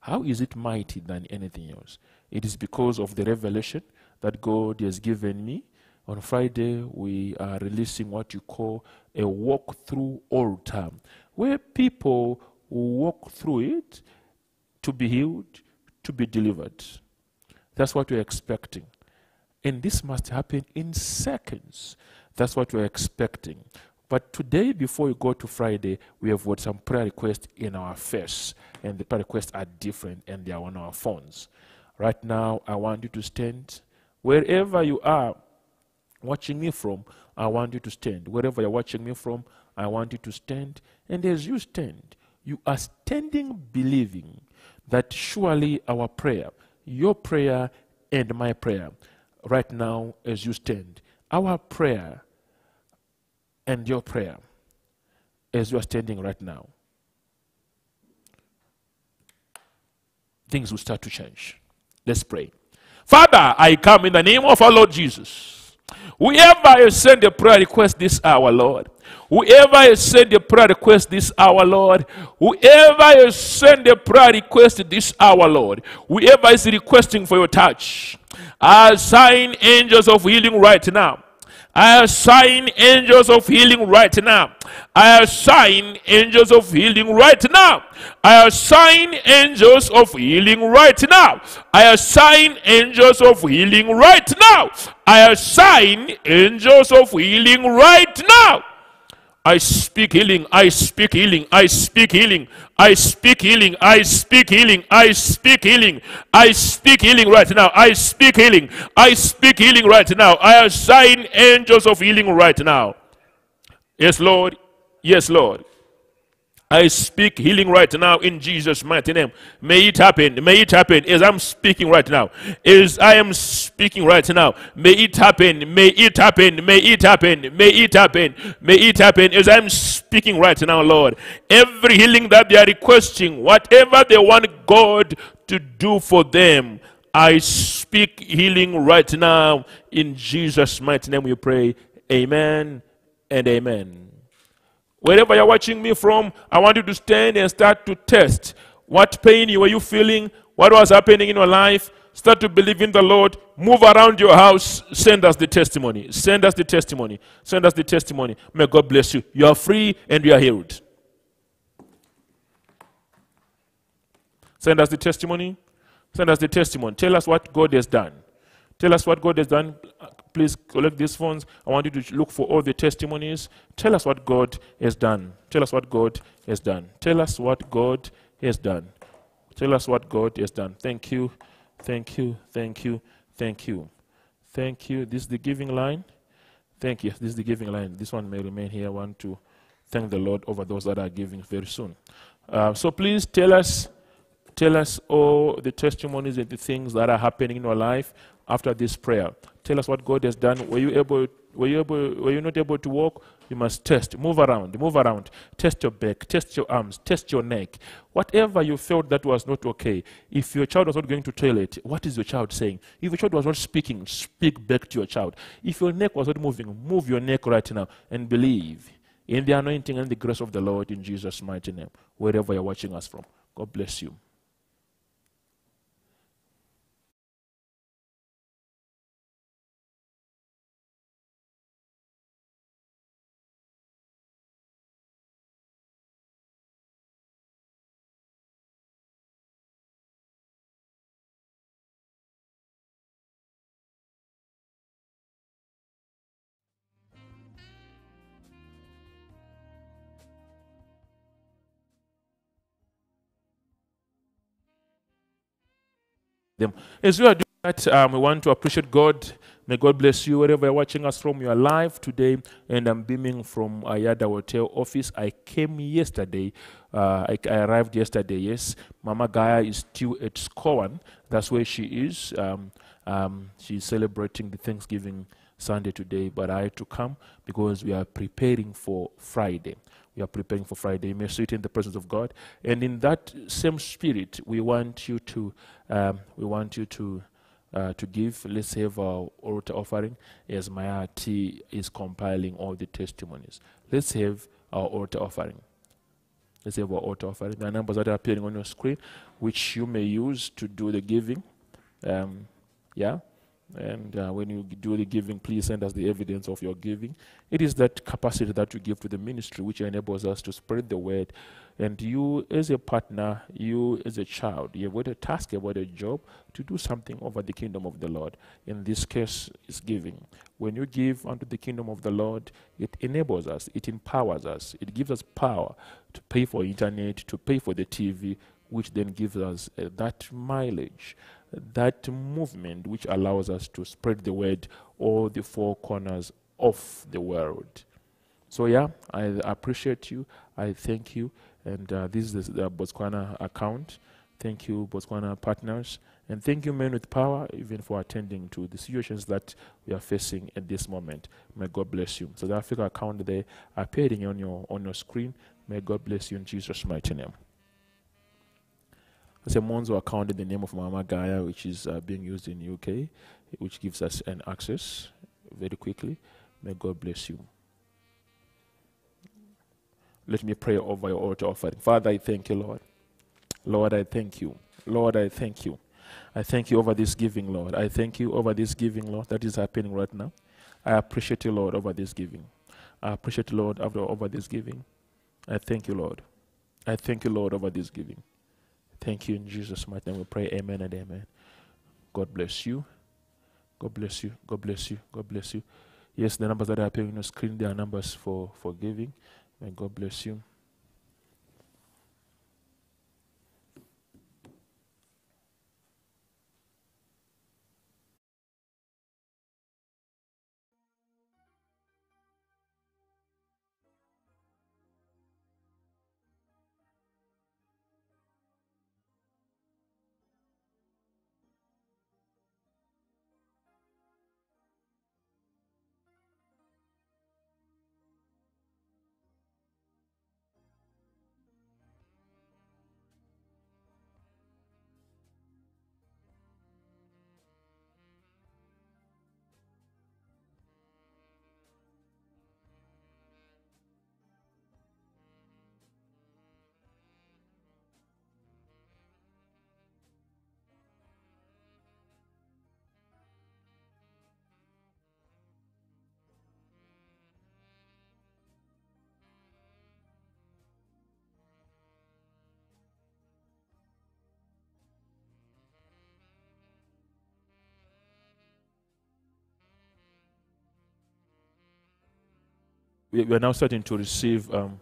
How is it mighty than anything else? It is because of the revelation that God has given me. On Friday, we are releasing what you call a walk through altar, where people walk through it to be healed, to be delivered. That's what we're expecting. And this must happen in seconds. That's what we're expecting. But today, before we go to Friday, we have got some prayer requests in our face. And the prayer requests are different and they are on our phones. Right now, I want you to stand wherever you are watching me from. I want you to stand. Wherever you're watching me from, I want you to stand. And as you stand, you are standing believing that surely our prayer, your prayer and my prayer, right now as you stand, our prayer and your prayer as you are standing right now, things will start to change. Let's pray. Father, I come in the name of our Lord Jesus. Whoever has sent a prayer request this hour, Lord, Whoever has sent a prayer request this hour, Lord, whoever has sent a prayer request this hour, Lord, whoever is requesting for your touch, I assign angels of healing right now. I assign angels of healing right now. I assign angels of healing right now. I assign angels of healing right now. I assign angels of healing right now. I assign angels of healing right now. I speak healing. I speak healing. I speak healing. I speak healing. I speak healing. I speak healing. I speak healing right now. I speak healing. I speak healing right now. I assign angels of healing right now. Yes, Lord. Yes, Lord. I speak healing right now in Jesus' mighty name. May it happen. May it happen as I'm speaking right now. As I am speaking right now. May it happen. May it happen. May it happen. May it happen. May it happen as I'm speaking right now, Lord. Every healing that they are requesting, whatever they want God to do for them, I speak healing right now in Jesus' mighty name. We pray. Amen and amen. Wherever you're watching me from, I want you to stand and start to test. What pain you were you feeling? What was happening in your life? Start to believe in the Lord. Move around your house. Send us the testimony. Send us the testimony. Send us the testimony. May God bless you. You are free and you are healed. Send us the testimony. Send us the testimony. Tell us what God has done. Tell us what God has done please collect these phones. I want you to look for all the testimonies. Tell us what God has done. Tell us what God has done. Tell us what God has done. Tell us what God has done. Thank you. Thank you. Thank you. Thank you. Thank you. This is the giving line. Thank you. This is the giving line. This one may remain here. I want to thank the Lord over those that are giving very soon. Uh, so please tell us, tell us all the testimonies and the things that are happening in your life after this prayer. Tell us what God has done. Were you able? Were you able? Were you not able to walk? You must test. Move around. Move around. Test your back. Test your arms. Test your neck. Whatever you felt that was not okay. If your child was not going to toilet, what is your child saying? If your child was not speaking, speak back to your child. If your neck was not moving, move your neck right now and believe in the anointing and the grace of the Lord in Jesus' mighty name. Wherever you're watching us from. God bless you. Them. As we are doing that, um, we want to appreciate God. May God bless you wherever you're watching us from. You are live today, and I'm beaming from Yadah Hotel office. I came yesterday. Uh, I, I, arrived yesterday. Yes, Mama Magaya is still at Scowan. That's where she is. Um, um, she's celebrating the Thanksgiving Sunday today, but I had to come because we are preparing for Friday. We are preparing for Friday. You may sit in the presence of God, and in that same spirit, we want you to um, we want you to uh, to give. Let's have our altar offering as Maya T is compiling all the testimonies. Let's have our altar offering. Let's have our altar offering. There are numbers that are appearing on your screen, which you may use to do the giving. Um, yeah. And uh, when you do the giving, please send us the evidence of your giving. It is that capacity that you give to the ministry which enables us to spread the word. And you, as a partner, you, as a child, you've got a task, you've got a job to do something over the kingdom of the Lord. In this case, it's giving. When you give unto the kingdom of the Lord, it enables us, it empowers us, it gives us power to pay for internet, to pay for the TV, which then gives us uh, that mileage that movement which allows us to spread the word all the four corners of the world. So, yeah, I appreciate you. I thank you. And uh, this is the Botswana account. Thank you, Botswana partners. And thank you, Men with Power, even for attending to the situations that we are facing at this moment. May God bless you. So, the Africa account there appearing on your, on your screen. May God bless you in Jesus' mighty name. There's a Monzo account in the name of Mama Magaya, which is uh, being used in UK, which gives us an access very quickly. May God bless you. Let me pray over your altar offering. Father, I thank you, Lord. Lord, I thank you. Lord, I thank you. I thank you over this giving, Lord. I thank you over this giving, Lord, that is happening right now. I appreciate you, Lord, over this giving. I appreciate you, Lord, over, over this giving. I thank you, Lord. I thank you, Lord, over this giving. Thank you in Jesus' mighty name. We pray amen and amen. God bless you. God bless you. God bless you. God bless you. Yes, the numbers that are appearing on the screen, they are numbers for, for giving. May God bless you. We, we are now starting to receive um,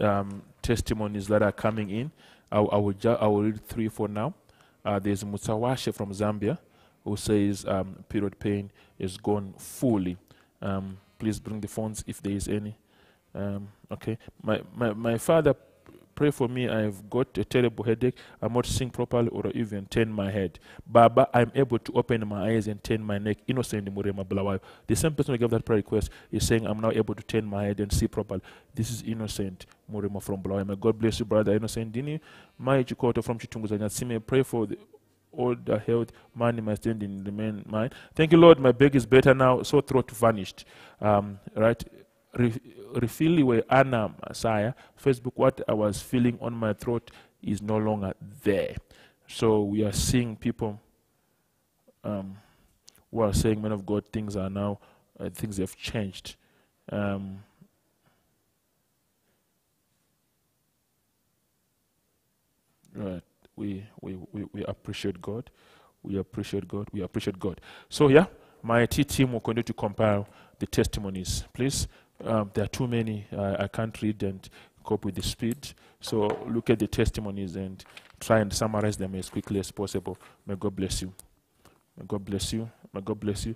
um, testimonies that are coming in. I, I, will, ju- I will read three for now. Uh, there's Musawashe from Zambia who says um, period pain is gone fully. Um, please bring the phones if there is any. Um, okay. My, my, my father pray for me. I've got a terrible headache. I'm not seeing properly or even turn my head. Baba, I'm able to open my eyes and turn my neck. Innocent Murema Bulawayo. The same person who gave that prayer request is saying, I'm now able to turn my head and see properly. This is Innocent Murema from Bulawayo. May God bless you, brother Innocent Dini. My Chikoto from Chitungwiza. See me pray for the the health, money my standing The remain mine. Thank you, Lord. My back is better now. So throat vanished. Um, right? Refili Anna Messiah, Facebook, what I was feeling on my throat is no longer there. So we are seeing people um, who are saying, men of God, things are now, uh, things have changed. Um, right. We, we, we, we appreciate God. We appreciate God. We appreciate God. So, yeah, my T team will continue to compile the testimonies. Please um, there are too many. I can't read and cope with the speed. So look at the testimonies and try and summarize them as quickly as possible. May God bless you. May God bless you. May God bless you.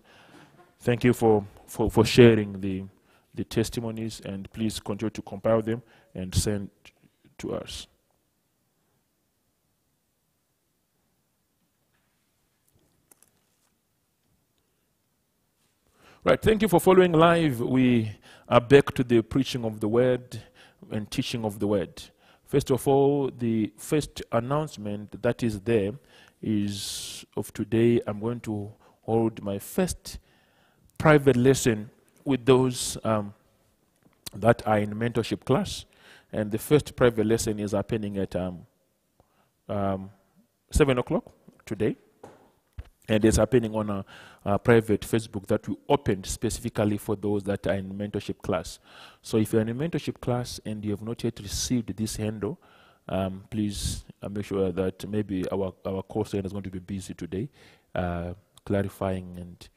Thank you for, for, for sharing the, the testimonies and please continue to compile them and send to us. Right, thank you for following live. We are back to the preaching of the word and teaching of the word. First of all, the first announcement that is there is of today. I'm going to hold my first private lesson with those um, that are in mentorship class. And the first private lesson is happening at um, um, 7 o'clock today. And it's happening on a, a, private Facebook that we opened specifically for those that are in mentorship class. So if you're in a mentorship class and you have not yet received this handle, um, please uh, make sure that maybe our, our course is going to be busy today, uh, clarifying and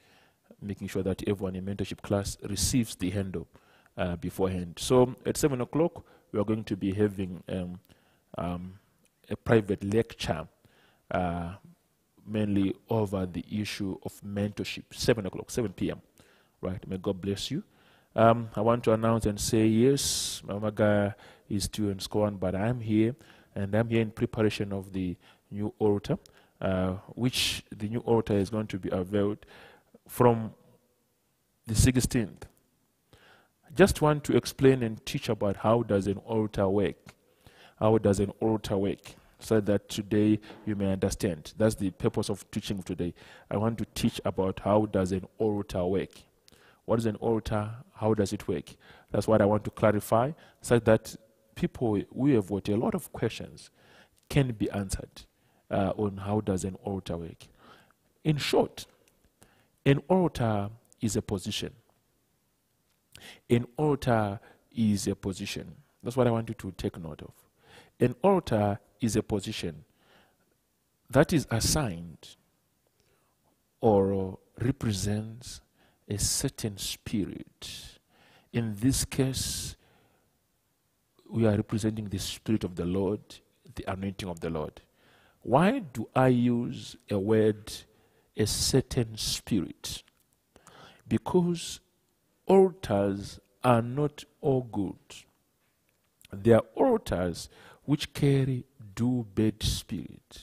making sure that everyone in mentorship class receives the handle uh, beforehand. So at 7 o'clock, we are going to be having um, um, a private lecture uh, mainly over the issue of mentorship. 7 o'clock, 7 p.m. Right? May God bless you. Um, I want to announce and say, yes, Mama Magaya is still in Squan, but I'm here, and I'm here in preparation of the new altar, uh, which the new altar is going to be availed from the 16th. Just want to explain and teach about how does an altar work. How does an altar work? So that today you may understand. That's the purpose of teaching today. I want to teach about how does an altar work. What is an altar? How does it work? That's what I want to clarify, so that people we have got a lot of questions can be answered uh, on how does an altar work. In short, an altar is a position. An altar is a position. That's what I want you to take note of. An altar is a position that is assigned or represents a certain spirit. In this case, we are representing the Spirit of the Lord, the anointing of the Lord. Why do I use a word, a certain spirit? Because altars are not all good. There are altars which carry do bad spirit,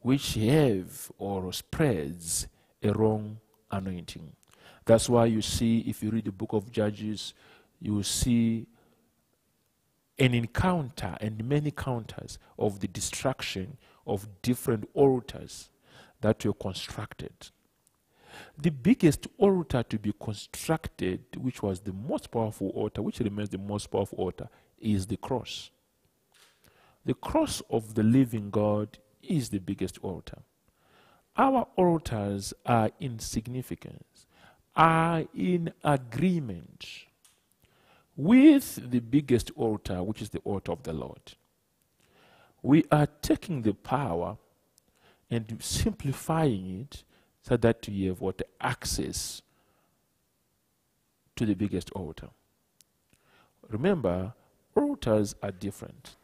which have or spreads a wrong anointing. That's why you see, if you read the book of Judges, you will see an encounter and many counters of the destruction of different altars that were constructed. The biggest altar to be constructed, which was the most powerful altar, which remains the most powerful altar, is the cross. The cross of the living God is the biggest altar. Our altars are in significance, are in agreement with the biggest altar, which is the altar of the Lord. We are taking the power and simplifying it so that we have what access to the biggest altar. Remember, altars are different.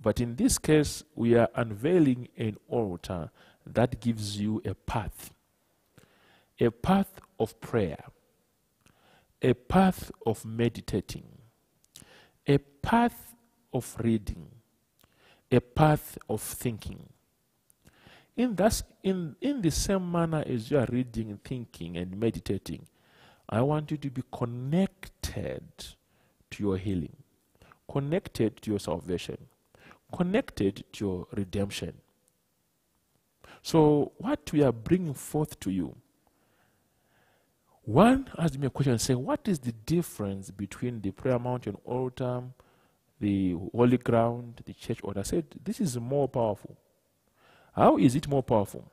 But in this case, we are unveiling an altar that gives you a path, a path of prayer a path of meditating, a path of reading, a path of thinking. In, that, in, in the same manner as you are reading, thinking, and meditating, I want you to be connected to your healing, connected to your salvation, connected to your redemption. So, what we are bringing forth to you one asked me a question saying, What is the difference between the prayer mountain altar, the holy ground, the church altar? I said, This is more powerful. How is it more powerful?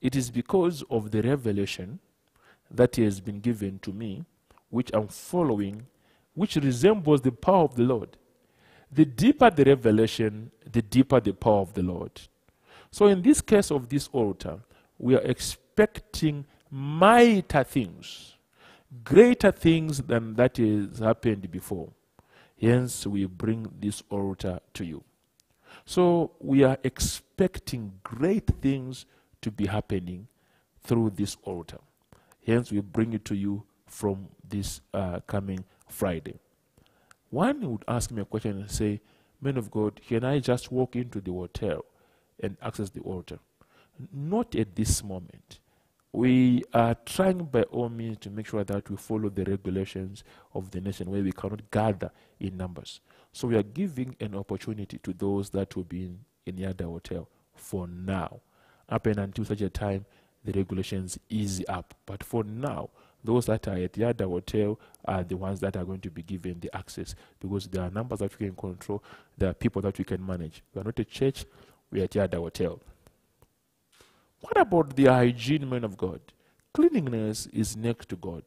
It is because of the revelation that has been given to me, which I'm following, which resembles the power of the Lord. The deeper the revelation, the deeper the power of the Lord. So, in this case of this altar, we are expecting mightier things, greater things than that has happened before. Hence, we bring this altar to you. So, we are expecting great things to be happening through this altar. Hence, we bring it to you from this uh, coming Friday. One would ask me a question and say, Man of God, can I just walk into the hotel and access the altar? Not at this moment we are trying by all means to make sure that we follow the regulations of the nation where we cannot gather in numbers. So we are giving an opportunity to those that will be in, in the other hotel for now. Up and until such a time the regulations ease up. But for now, those that are at Yadah Hotel are the ones that are going to be given the access because there are numbers that we can control, there are people that we can manage. We are not a church, we are at Yadah Hotel. What about the hygiene, man of God? Cleanliness is next to God.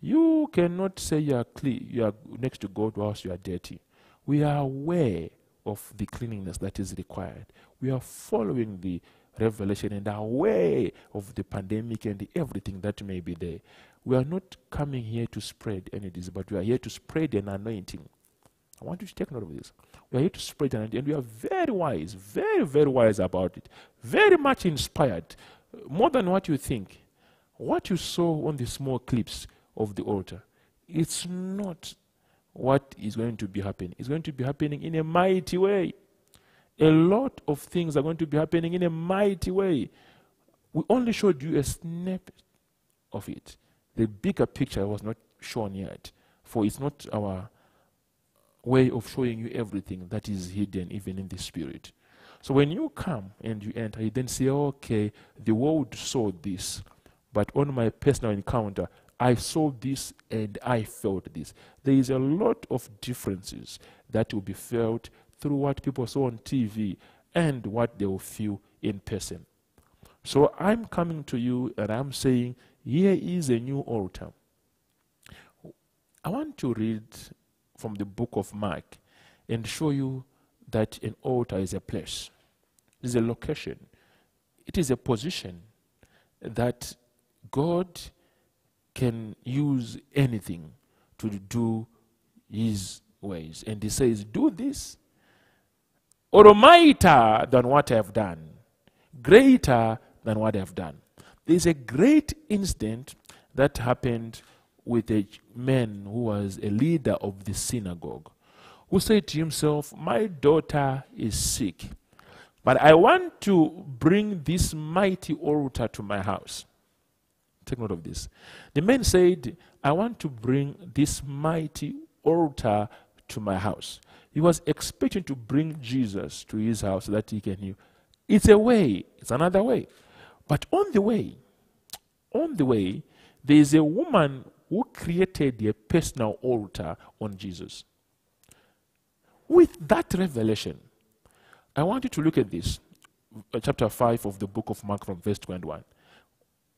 You cannot say you are clean, you are next to God whilst you are dirty. We are aware of the cleanliness that is required. We are following the revelation and aware of the pandemic and the everything that may be there. We are not coming here to spread any disease, but we are here to spread an anointing. I want you to take note of this. We are here to spread an anointing, and we are very wise, very, very wise about it, very much inspired, more than what you think. What you saw on the small clips of the altar, it's not what is going to be happening. It's going to be happening in a mighty way. A lot of things are going to be happening in a mighty way. We only showed you a snippet of it. The bigger picture was not shown yet, for it's not our way of showing you everything that is hidden even in the spirit. So when you come and you enter, you then say, okay, the world saw this, but on my personal encounter, I saw this and I felt this. There is a lot of differences that will be felt through what people saw on TV and what they will feel in person. So I'm coming to you and I'm saying, here is a new altar. I want to read from the book of Mark and show you that an altar is a place, it is a location, it is a position that God can use anything to do his ways. And he says, Do this, or mightier than what I have done, greater than what I have done. There's a great incident that happened with a man who was a leader of the synagogue who said to himself, My daughter is sick, but I want to bring this mighty altar to my house. Take note of this. The man said, I want to bring this mighty altar to my house. He was expecting to bring Jesus to his house so that he can heal. It's a way, it's another way. But on the way, on the way, there is a woman who created a personal altar on Jesus. With that revelation, I want you to look at this, uh, chapter 5 of the book of Mark from verse 21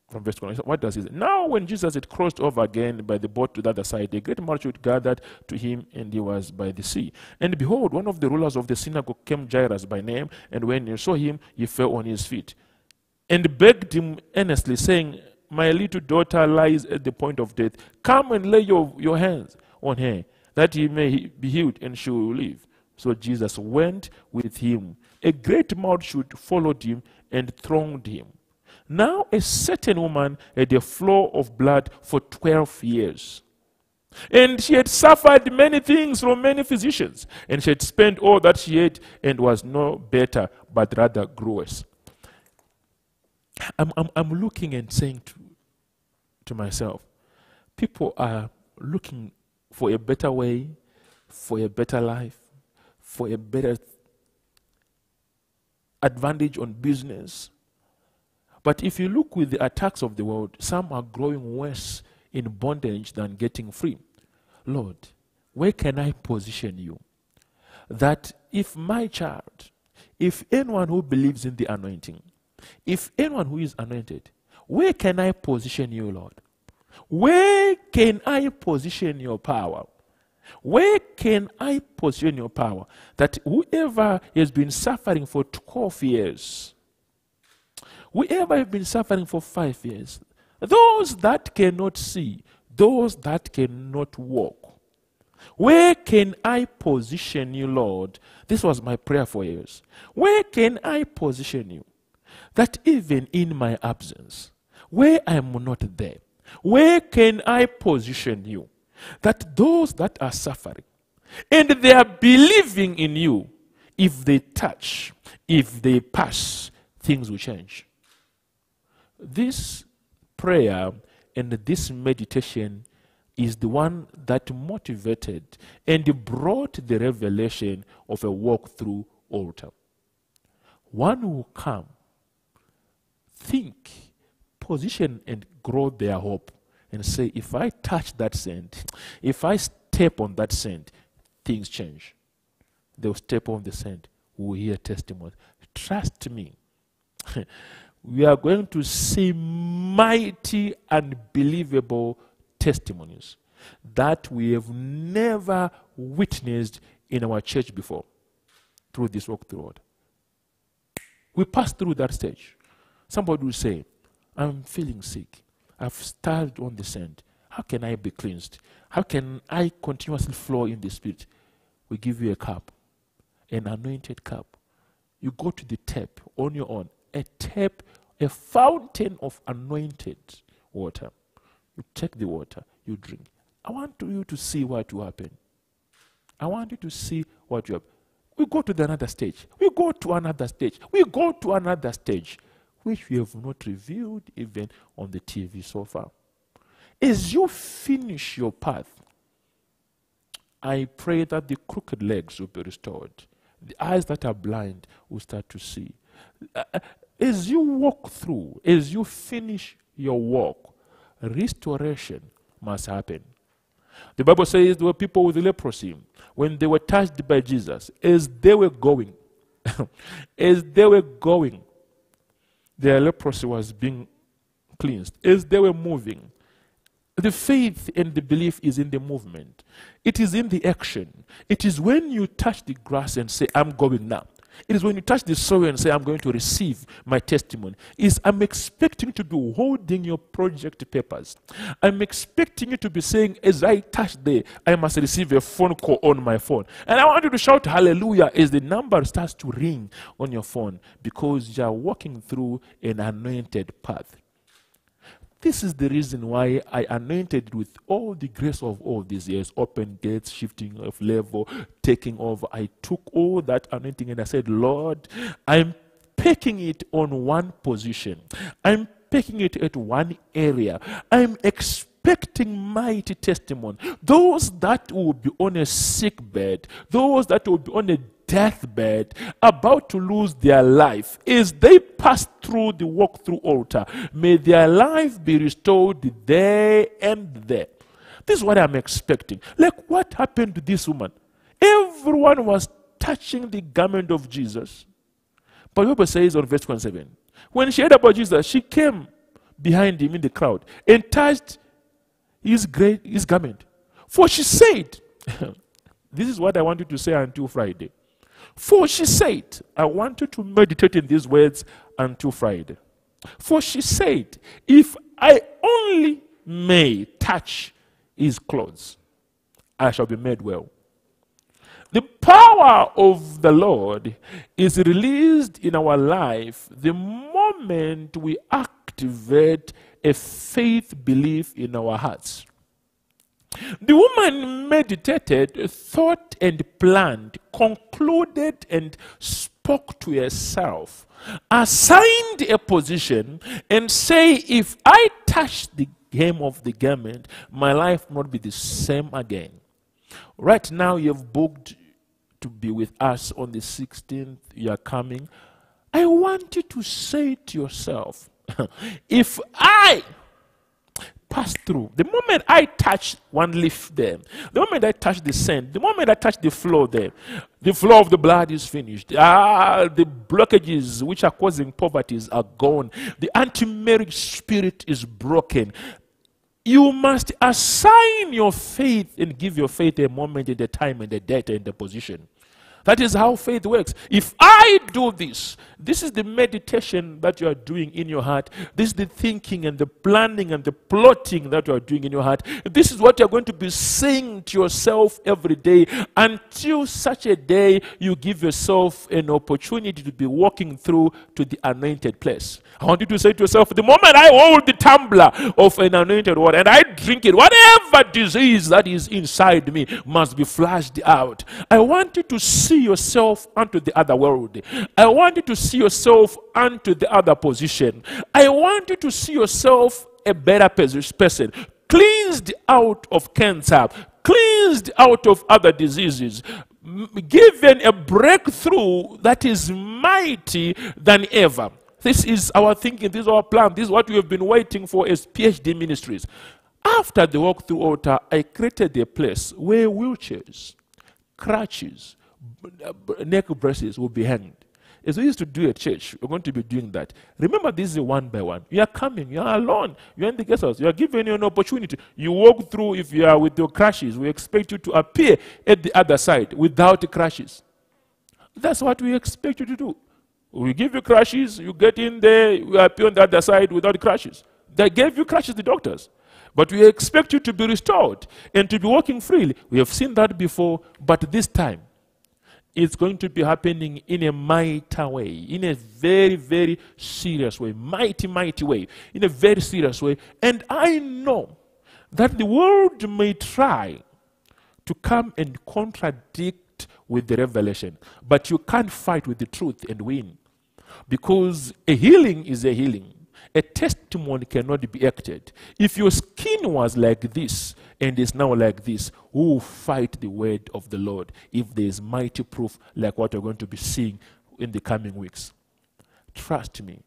from verse 21. What does it say? Now, when Jesus had crossed over again by the boat to the other side, a great multitude gathered to him, and he was by the sea. And behold, one of the rulers of the synagogue came, Jairus by name, and when he saw him, he fell on his feet and begged him earnestly, saying, My little daughter lies at the point of death. Come and lay your, your hands on her, that he may be healed, and she will live. So Jesus went with him. A great multitude followed him and thronged him. Now, a certain woman had a flow of blood for 12 years. And she had suffered many things from many physicians. And she had spent all that she had and was no better, but rather grew worse. I'm, I'm, I'm looking and saying to, to myself, people are looking for a better way, for a better life, for a better advantage on business, but if you look with the attacks of the world, some are growing worse in bondage than getting free. Lord, where can I position you? That if my child, if anyone who believes in the anointing, if anyone who is anointed, where can I position you, Lord? Where can I position your power? Where can I position your power? That whoever has been suffering for 12 years, Whoever have been suffering for five years, those that cannot see, those that cannot walk, where can I position you, Lord? This was my prayer for years. Where can I position you? That even in my absence, where I am not there, where can I position you? That those that are suffering and they are believing in you, if they touch, if they pass, things will change. This prayer and this meditation is the one that motivated and brought the revelation of a walk-through altar. One will come, think, position, and grow their hope, and say, if I touch that sand, if I step on that sand, things change. They'll step on the sand. We'll hear testimony. Trust me. we are going to see mighty, unbelievable testimonies that we have never witnessed in our church before through this walk through. We pass through that stage. Somebody will say, I'm feeling sick. I've started on the sand. How can I be cleansed? How can I continuously flow in the Spirit? We give you a cup, an anointed cup. You go to the tap on your own, a tap, a fountain of anointed water. You take the water, you drink. I want you to see what will happen. I want you to see what you have. We go to the another stage. We go to another stage. We go to another stage, which we have not revealed even on the TV so far. As you finish your path, I pray that the crooked legs will be restored. The eyes that are blind will start to see. Uh, uh, as you walk through, as you finish your walk, restoration must happen. The Bible says there were people with leprosy when they were touched by Jesus, as they were going, as they were going, their leprosy was being cleansed. As they were moving, the faith and the belief is in the movement. It is in the action. It is when you touch the grass and say, I'm going now. It is when you touch the soil and say, I'm going to receive my testimony. Is I'm expecting to be holding your project papers. I'm expecting you to be saying, as I touch there, I must receive a phone call on my phone. And I want you to shout hallelujah as the number starts to ring on your phone because you are walking through an anointed path. This is the reason why I anointed with all the grace of all these years, open gates, shifting of level, taking over. I took all that anointing and I said, Lord, I'm picking it on one position. I'm picking it at one area. I'm expecting mighty testimony. Those that will be on a sick bed, those that will be on a deathbed, about to lose their life, as they pass through the walk-through altar, may their life be restored there and there. This is what I'm expecting. Like what happened to this woman? Everyone was touching the garment of Jesus. But Bible says on verse 27, when she heard about Jesus, she came behind him in the crowd and touched his, great, his garment. For she said, This is what I want you to say until Friday. For she said, I want you to meditate in these words until Friday. For she said, If I only may touch his clothes, I shall be made well. The power of the Lord is released in our life the moment we activate a faith belief in our hearts. The woman meditated, thought and planned, concluded and spoke to herself, assigned a position, and say, if I touch the hem of the garment, my life will not be the same again. Right now, you've booked to be with us on the 16th. You are coming. I want you to say to yourself, if I pass through. The moment I touch one leaf there, the moment I touch the sand, the moment I touch the floor there, the flow of the blood is finished. Ah, the blockages which are causing poverties are gone. The anti-marriage spirit is broken. You must assign your faith and give your faith a moment and a time and the date and the position. That is how faith works. If I do this, this is the meditation that you are doing in your heart. This is the thinking and the planning and the plotting that you are doing in your heart. This is what you're going to be saying to yourself every day until such a day you give yourself an opportunity to be walking through to the anointed place. I want you to say to yourself, the moment I hold the tumbler of an anointed water and I drink it, whatever disease that is inside me must be flushed out. I want you to see yourself unto the other world. I want you to see yourself unto the other position. I want you to see yourself a better person, cleansed out of cancer, cleansed out of other diseases, given a breakthrough that is mighty than ever. This is our thinking, this is our plan, this is what we have been waiting for as PhD ministries. After the walk through altar, I created a place where wheelchairs, crutches, neck braces will be hanged. As we used to do at church, we're going to be doing that. Remember, this is one by one. You are coming, you are alone, you're in the guest house, you are given you an opportunity. You walk through, if you are with your crashes. we expect you to appear at the other side without crashes. That's what we expect you to do. We give you crashes, you get in there, you appear on the other side without crashes. They gave you crashes, the doctors. But we expect you to be restored and to be walking freely. We have seen that before, but this time it's going to be happening in a mighty way, in a very, very serious way, mighty, mighty way, in a very serious way. And I know that the world may try to come and contradict with the revelation, but you can't fight with the truth and win. Because a healing is a healing. A testimony cannot be acted. If your skin was like this and is now like this, who fight the word of the Lord if there is mighty proof like what we're going to be seeing in the coming weeks? Trust me,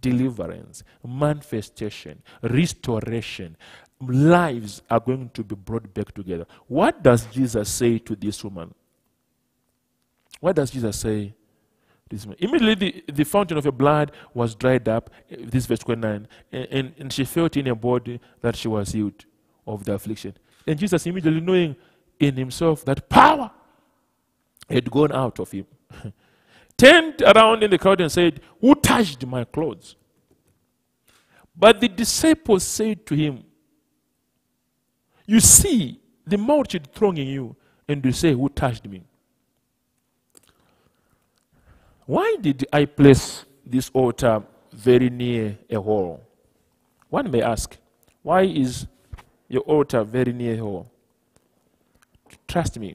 deliverance, manifestation, restoration, lives are going to be brought back together. What does Jesus say to this woman? What does Jesus say? This woman? Immediately, the, the fountain of her blood was dried up. This verse 29. And, and, and she felt in her body that she was healed of the affliction. And Jesus, immediately knowing in himself that power had gone out of him, turned around in the crowd and said, Who touched my clothes? But the disciples said to him, You see the multitude thronging you, and you say, Who touched me? Why did I place this altar very near a hall? One may ask, Why is your altar very near hall? Trust me,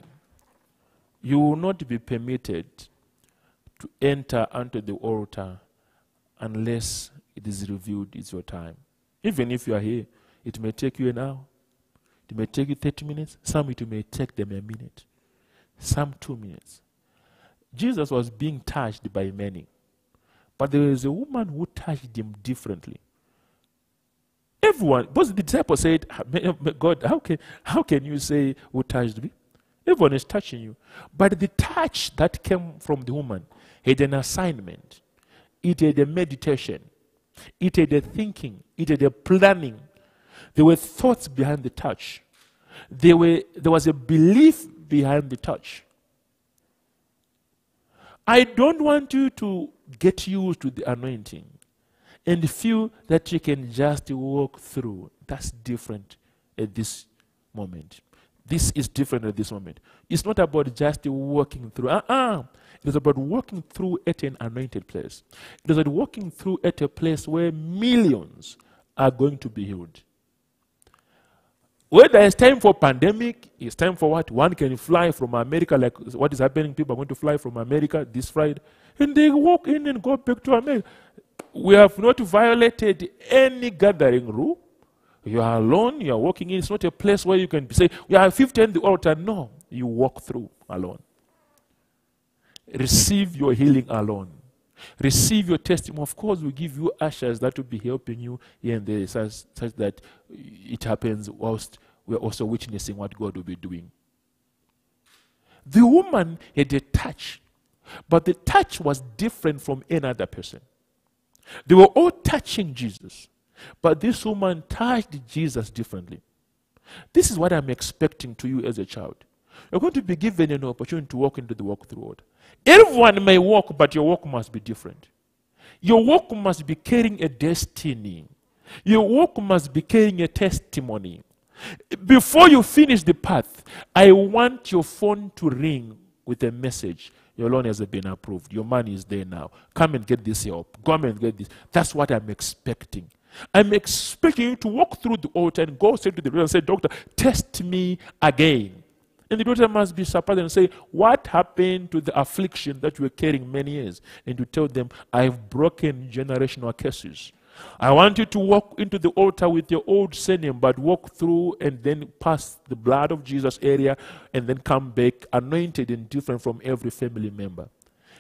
you will not be permitted to enter onto the altar unless it is revealed it's your time. Even if you are here, it may take you an hour, it may take you 30 minutes, some it may take them a minute, some two minutes. Jesus was being touched by many, but there was a woman who touched him differently. Everyone, both the disciples said, "Ah, ma- ma- God, how can, how can you say who touched me? Everyone is touching you. But the touch that came from the woman had an assignment, it had a meditation, it had a thinking, it had a planning. There were thoughts behind the touch, there, were, there was a belief behind the touch. I don't want you to get used to the anointing and few that you can just walk through. That's different at this moment. This is different at this moment. It's not about just walking through. Uh-uh. It is about walking through at an anointed place. It is about walking through at a place where millions are going to be healed. Whether it's time for pandemic, it's time for what? One can fly from America, like what is happening. People are going to fly from America this Friday, and they walk in and go back to America. We have not violated any gathering rule. You are alone, you are walking in. It's not a place where you can say, We are 50 in the altar. No, you walk through alone. Receive your healing alone. Receive your testimony. Of course, we give you ushers that will be helping you here and there, such, such that it happens whilst we're also witnessing what God will be doing. The woman had a touch, but the touch was different from any other person. They were all touching Jesus, but this woman touched Jesus differently. This is what I'm expecting to you as a child. You're going to be given an opportunity to walk into the walk-through road. Everyone may walk, but your walk must be different. Your walk must be carrying a destiny. Your walk must be carrying a testimony. Before you finish the path, I want your phone to ring with a message. Your loan has been approved. Your money is there now. Come and get this help. Come and get this. That's what I'm expecting. I'm expecting you to walk through the altar and go straight to the doctor and say, Doctor, test me again. And the doctor must be surprised and say, What happened to the affliction that you were carrying many years? And you tell them, I've broken generational curses. I want you to walk into the altar with your old surname, but walk through and then pass the blood of Jesus area and then come back anointed and different from every family member.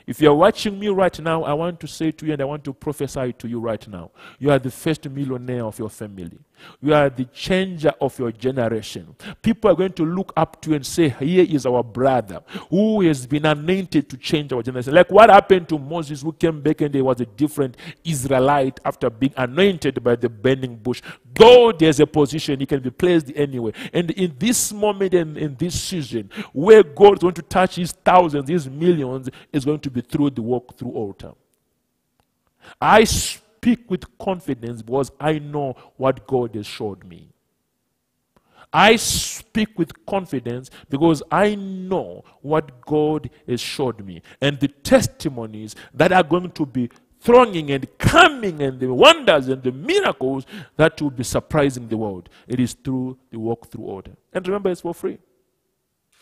If you're watching me right now, I want to say to you and I want to prophesy to you right now. You are the first millionaire of your family. You are the changer of your generation. People are going to look up to you and say, Here is our brother who has been anointed to change our generation. Like what happened to Moses, who came back and he was a different Israelite after being anointed by the burning bush. God has a position, he can be placed anywhere. And in this moment and in this season, where God is going to touch his thousands, his millions, is going to be through the walk through altar. I speak with confidence because I know what God has showed me. I speak with confidence because I know what God has showed me and the testimonies that are going to be thronging and coming and the wonders and the miracles that will be surprising the world. It is through the walk through order. And remember, it's for free.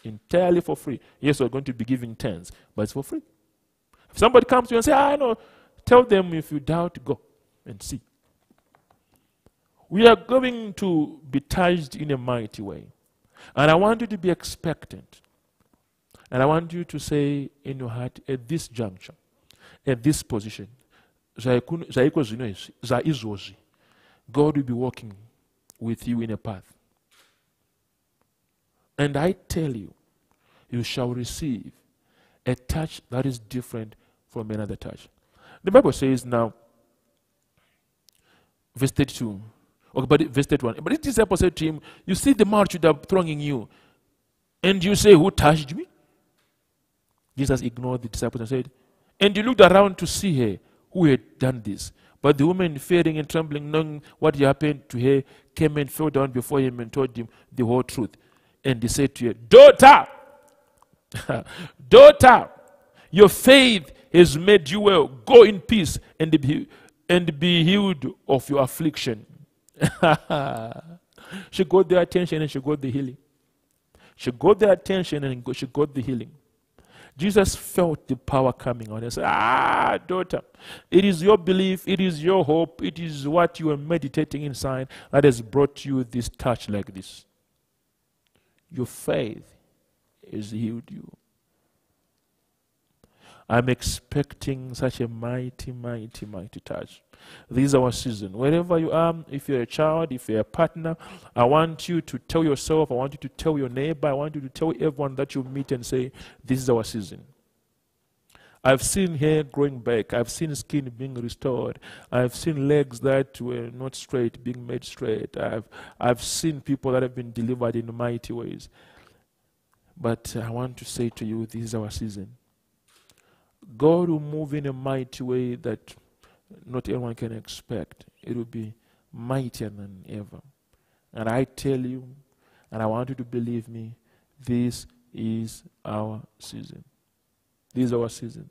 Entirely for free. Yes, we're going to be giving tens, but it's for free. If somebody comes to you and say, I know, tell them if you doubt, go and see. We are going to be touched in a mighty way. And I want you to be expectant. And I want you to say in your heart, at this juncture, at this position, God will be walking with you in a path. And I tell you, you shall receive a touch that is different from another touch. The Bible says now, verse 32, okay, but verse 31, but his disciple said to him, You see the multitude thronging you, and you say, Who touched me? Jesus ignored the disciples and said, And he looked around to see her who had done this. But the woman, fearing and trembling, knowing what had happened to her, came and fell down before him and told him the whole truth. And he said to her, Daughter, daughter, your faith has made you well. Go in peace and be, and be healed of your affliction. she got the attention and she got the healing. She got the attention and she got the healing. Jesus felt the power coming on and said, Ah, daughter, it is your belief, it is your hope, it is what you are meditating inside that has brought you this touch like this. Your faith has healed you. I'm expecting such a mighty, mighty, mighty touch. This is our season. Wherever you are, if you're a child, if you're a partner, I want you to tell yourself, I want you to tell your neighbor, I want you to tell everyone that you meet and say, This is our season. I've seen hair growing back. I've seen skin being restored. I've seen legs that were not straight being made straight. I've, I've seen people that have been delivered in mighty ways. But I want to say to you, this is our season. God will move in a mighty way that not everyone can expect. It will be mightier than ever. And I tell you, and I want you to believe me, this is our season. This is our season.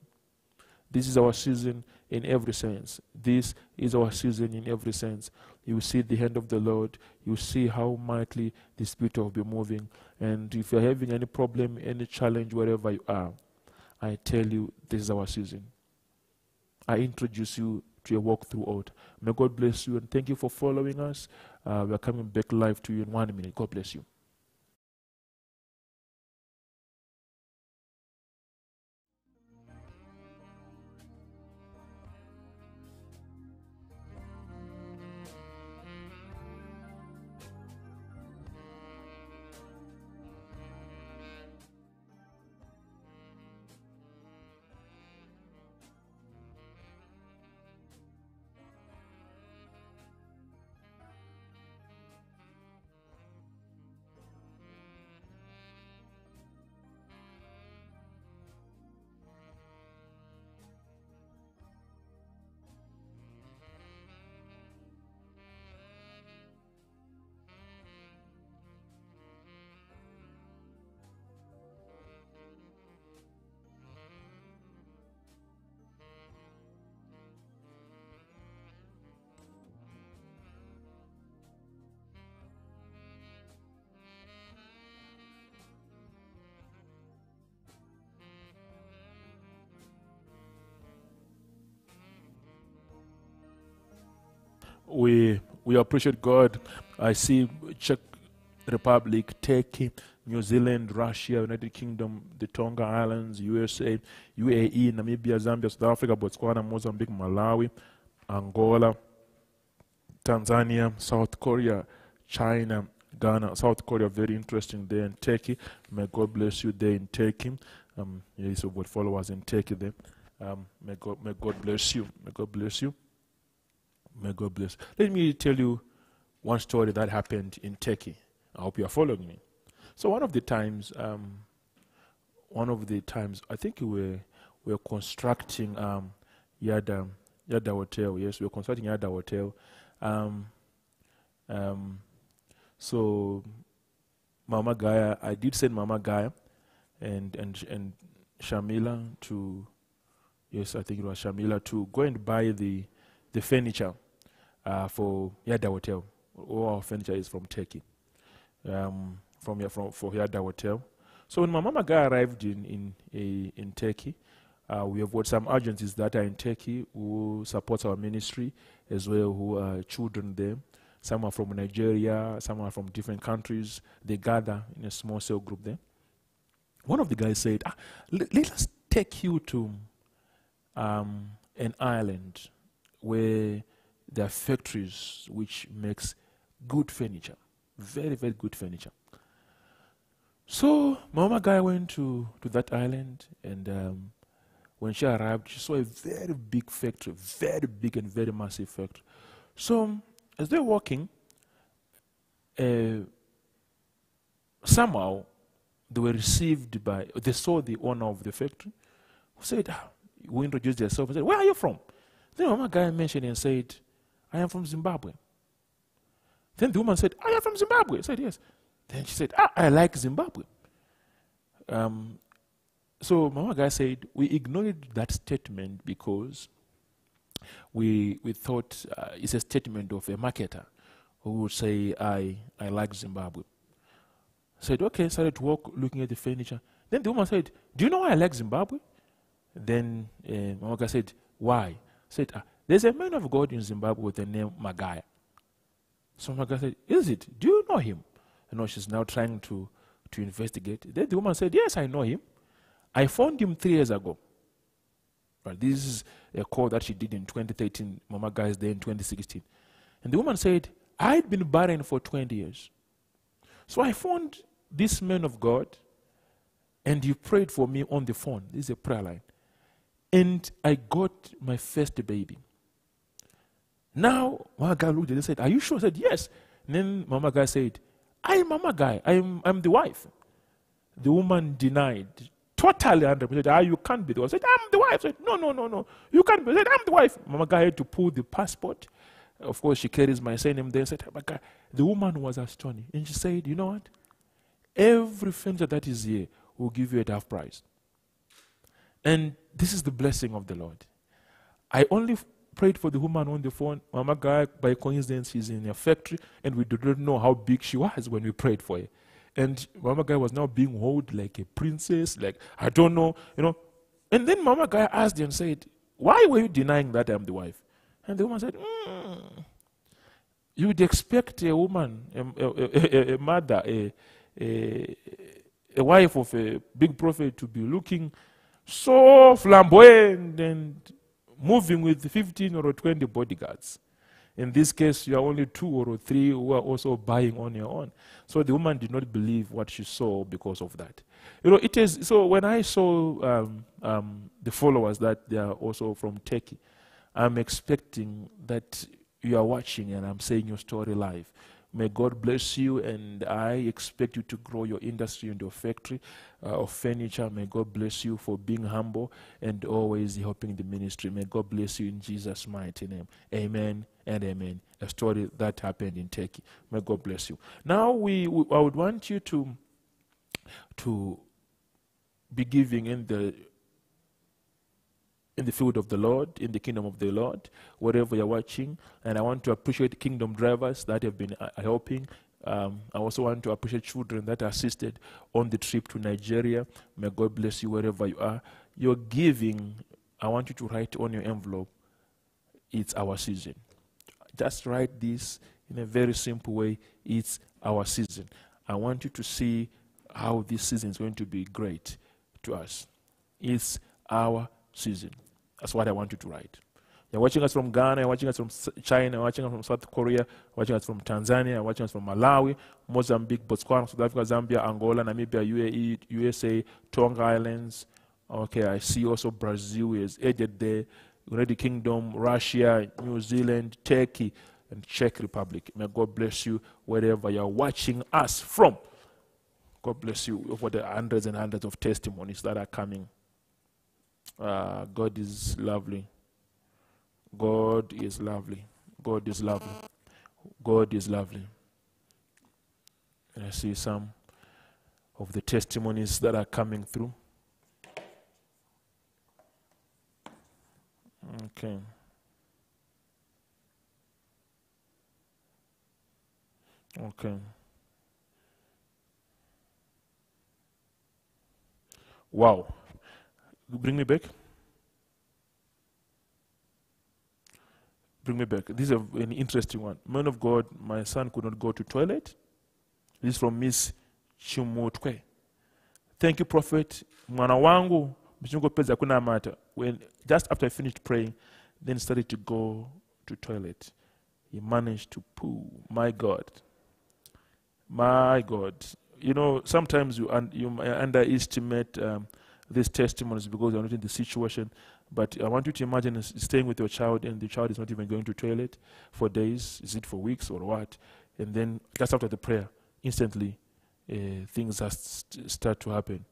This is our season in every sense. This is our season in every sense. You see the hand of the Lord. You see how mightily the Spirit will be moving. And if you're having any problem, any challenge, wherever you are, I tell you, this is our season. I introduce you to a walk throughout. May God bless you and thank you for following us. Uh, we are coming back live to you in one minute. God bless you. We we appreciate God. I see Czech Republic, Turkey, New Zealand, Russia, United Kingdom, the Tonga Islands, USA, UAE, Namibia, Zambia, South Africa, Botswana, Mozambique, Malawi, Angola, Tanzania, South Korea, China, Ghana, South Korea, very interesting there, in Turkey. May God bless you there in Turkey. Um, yes, of what followers in Turkey there. Um, may God, may God bless you. May God bless you. May God bless. Let me tell you one story that happened in Turkey. I hope you are following me. So one of the times, um, one of the times, I think we were, we were constructing um, Yadah, Yadah Hotel. Yes, we were constructing Yadah Hotel. Um, um, so Mama Magaya, I did send Mama Magaya and, and, and Shamila to, yes, I think it was Shamila, to go and buy the, the furniture uh, for Yadah Hotel. All our furniture is from Turkey, um, from, here, from for Yadah Hotel. So when my Mama Magaya arrived in, in, in Turkey, uh, we have got some agencies that are in Turkey who support our ministry as well, who are children there. Some are from Nigeria, some are from different countries. They gather in a small cell group there. One of the guys said, ah, let, let us take you to um, an island where there are factories which makes good furniture, very, very good furniture. So Mama Magaya went to, to that island and um, when she arrived, she saw a very big factory, very big and very massive factory. So as they're walking, uh, somehow they were received by, they saw the owner of the factory who said, ah, who introduced themselves and said, Where are you from? Then Mama Magaya mentioned and said, I am from Zimbabwe. Then the woman said, I am from Zimbabwe. I said, Yes. Then she said, ah, I like Zimbabwe. Um, so Mama Magaya said, We ignored that statement because we, we thought uh, it's a statement of a marketer who would say, I, I like Zimbabwe. Said, okay, started to walk looking at the furniture. Then the woman said, do you know why I like Zimbabwe? Then uh, Mama said, why? Said, ah, there's a man of God in Zimbabwe with the name Magaya. So Mama said, is it? Do you know him? You know, she's now trying to, to investigate. Then the woman said, yes, I know him. I found him three years ago. This is a call that she did in 2013. Mama is there in 2016. And the woman said, I had been barren for 20 years. So I found this man of God, and he prayed for me on the phone. This is a prayer line. And I got my first baby. Now, Mama Magaya looked at it and said, Are you sure? I said, Yes. And then Mama Magaya said, I'm Mama Magaya. I'm, I'm the wife. The woman denied totally 100%. Ah, you can't be the wife. I said, I'm the wife. I said, no, no, no, no. You can't be. I said, I'm the wife. Mama Magaya had to pull the passport. Of course, she carries my surname there. I said, Mama Magaya. The woman was astonished. And she said, you know what? Every furniture that is here will give you a half price. And this is the blessing of the Lord. I only prayed for the woman on the phone. Mama Magaya, by coincidence, she's in a factory, and we did not know how big she was when we prayed for her. And Mama Magaya was now being held like a princess, like, I don't know, you know. And then Mama Magaya asked and said, Why were you denying that I'm the wife? And the woman said, mm, You would expect a woman, a, a, a, a mother, a, a, a wife of a big prophet to be looking so flamboyant and moving with 15 or 20 bodyguards. In this case, you are only two or three who are also buying on your own. So the woman did not believe what she saw because of that. You know, it is so when I saw um, um, the followers that they are also from Turkey, I'm expecting that you are watching and I'm saying your story live. May God bless you, and I expect you to grow your industry and your factory uh, of furniture. May God bless you for being humble and always helping the ministry. May God bless you in Jesus' mighty name. Amen and amen. A story that happened in Turkey. May God bless you. Now, we, we I would want you to, to be giving in the in the field of the Lord, in the kingdom of the Lord, wherever you're watching. And I want to appreciate kingdom drivers that have been uh, helping. Um, I also want to appreciate children that assisted on the trip to Nigeria. May God bless you wherever you are. Your giving, I want you to write on your envelope, it's our season. Just write this in a very simple way, it's our season. I want you to see how this season is going to be great to us. It's our season. That's what I want you to write. You're watching us from Ghana, you're watching us from China, you're watching us from South Korea, you're watching us from Tanzania, you're watching us from Malawi, Mozambique, Botswana, South Africa, Zambia, Angola, Namibia, UAE, USA, Tonga Islands. Okay, I see also Brazil is added there, United Kingdom, Russia, New Zealand, Turkey, and Czech Republic. May God bless you wherever you're watching us from. God bless you for the hundreds and hundreds of testimonies that are coming. Uh, God is lovely. God is lovely. God is lovely. God is lovely. And I see some of the testimonies that are coming through. Okay. Okay. Wow. Bring me back. Bring me back. This is an interesting one. Man of God, my son could not go to toilet. This is from Miss Chimutwe. Thank you, Prophet. Mwana. When just after I finished praying, then started to go to toilet. He managed to poo. My God. My God. You know, sometimes you, you underestimate um, these testimonies because you're not in the situation. But I want you to imagine staying with your child and the child is not even going to toilet for days. Is it for weeks or what? And then just after the prayer, instantly uh, things start to happen.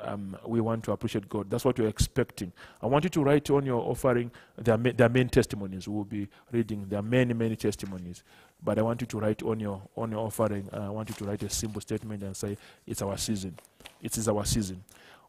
Um, we want to appreciate God. That's what you're expecting. I want you to write on your offering their, ma- their main testimonies. We'll be reading. There are many, many testimonies. But I want you to write on your on your offering. I want you to write a simple statement and say, "It's our season. It is our season."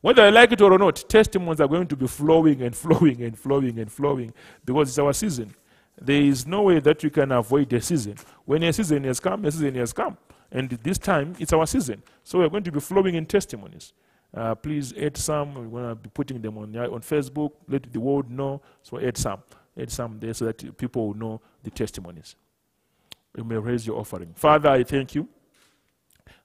Whether I like it or not, testimonies are going to be flowing and flowing and flowing and flowing because it's our season. There is no way that you can avoid a season. When a season has come, a season has come. And this time, it's our season. So we're going to be flowing in testimonies. Uh, please add some. We're going to be putting them on, on Facebook. Let the world know. So add some. Add some there so that people will know the testimonies. You may raise your offering. Father, I thank you.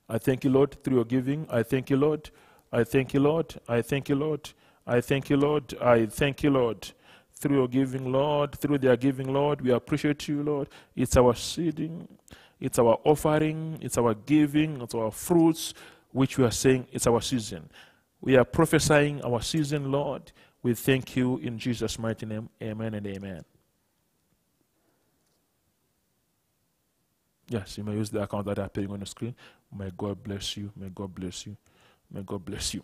I thank you, Lord, through your giving. I thank you, Lord. I thank you, Lord. I thank you, Lord. I thank you, Lord. I thank you, Lord. Through your giving, Lord, through their giving, Lord, we appreciate you, Lord. It's our seeding, it's our offering, it's our giving, it's our fruits, which we are saying it's our season. We are prophesying our season, Lord. We thank you in Jesus' mighty name. Amen and amen. Yes, you may use the account that are appearing on the screen. May God bless you. May God bless you. May God bless you.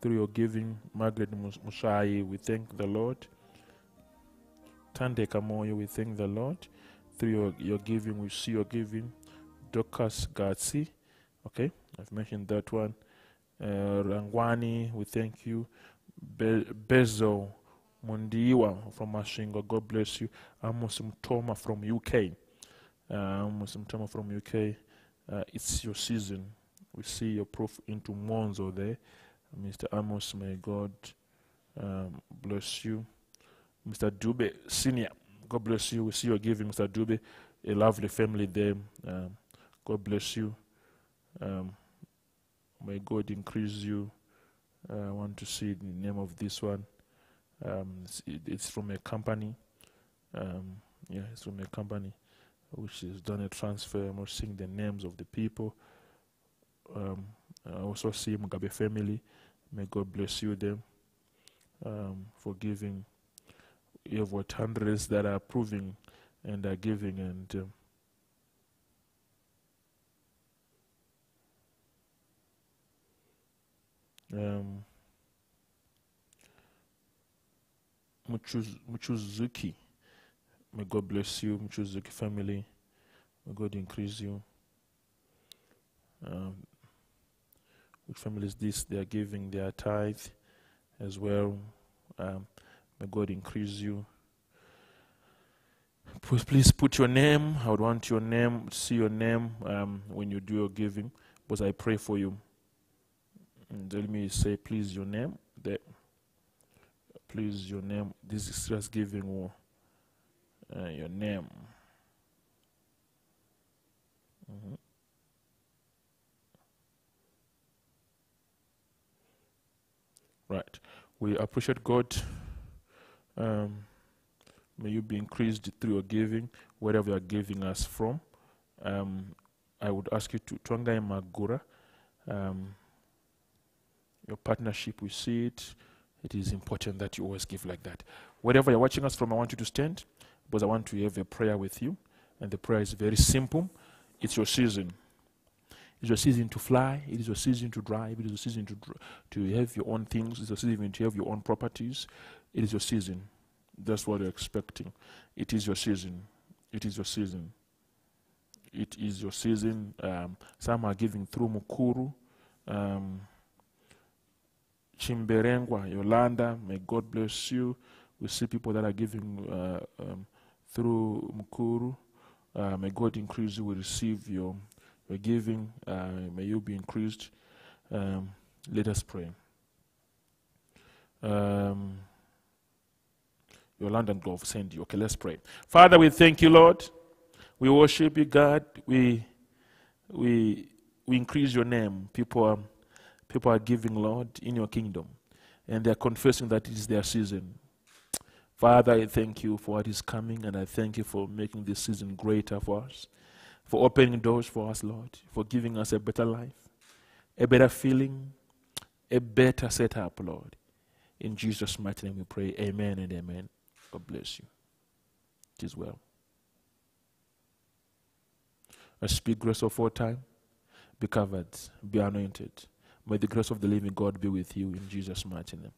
Through your giving. Margaret Mushai, we thank the Lord. Tande Kamoyo, we thank the Lord. Through your, your giving, we see your giving. Dorcas Gatsi, okay, I've mentioned that one. Uh, Rangwani, we thank you. Be- Bezo Mundiwa from Masvingo, God bless you. Amos Mtoma from UK. Uh, Mtoma from UK. Uh, it's your season. We see your proof into Monzo there. Mr. Amos, may God um, bless you. Mr. Dube Senior, God bless you. We see your giving, Mr. Dube. A lovely family there. Um, God bless you. Um, may God increase you. Uh, I want to see the name of this one. Um, it's, it- it's from a company. Um, yeah, it's from a company which has done a transfer. I'm seeing the names of the people. Um, I also see Mugabe family. May God bless you them um, for giving. You have what hundreds that are approving and are giving and um, um, Muchuz- Muchuzuki. May God bless you, Muchuzuki family. May God increase you. Um, which family is this? They are giving their tithe as well. Um, may God increase you. Please, please put your name. I would want your name, see your name um, when you do your giving, because I pray for you. And let me say, please, your name. There. Please, your name. This is just giving or, uh, your name. Mhm. Right. We appreciate God. Um, may you be increased through your giving, wherever you are giving us from. Um, I would ask you to Twanga Magura. Um, your partnership, we see it. It is important that you always give like that. Wherever you're watching us from, I want you to stand because I want to have a prayer with you. And the prayer is very simple. It's your season. It's your season to fly. It is your season to drive. It is your season to to have your own things. It's your season to have your own properties. It is your season. That's what you're expecting. It is your season. It is your season. It is your season. Um, some are giving through Mukuru. Um, Chimberengwa, Yolanda, may God bless you. We see people that are giving uh, um, through Mukuru. Uh, may God increase you. We receive your, your giving. Uh, may you be increased. Um, let us pray. Um, Yolanda and Glove send you. Okay, let's pray. Father, we thank you, Lord. We worship you, God. We we we increase your name. People are people are giving, Lord, in your kingdom, and they are confessing that it is their season. Father, I thank you for what is coming, and I thank you for making this season greater for us, for opening doors for us, Lord, for giving us a better life, a better feeling, a better setup, Lord. In Jesus' mighty name we pray. Amen and amen. God bless you. It is well. I speak grace of all time. Be covered, be anointed. May the grace of the living God be with you in Jesus' mighty name.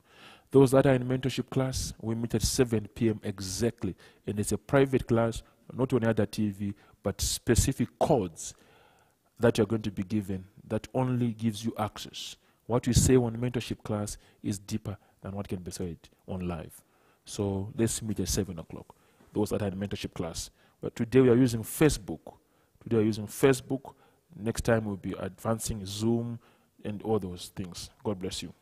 Those that are in mentorship class, we meet at 7 p.m. exactly. And it's a private class, not on other TV, but specific codes that you're going to be given that only gives you access. What we say on mentorship class is deeper than what can be said on live. So let's meet at 7 o'clock. Those that had mentorship class. But today we are using Facebook. Today we are using Facebook. Next time we'll be advancing Zoom and all those things. God bless you.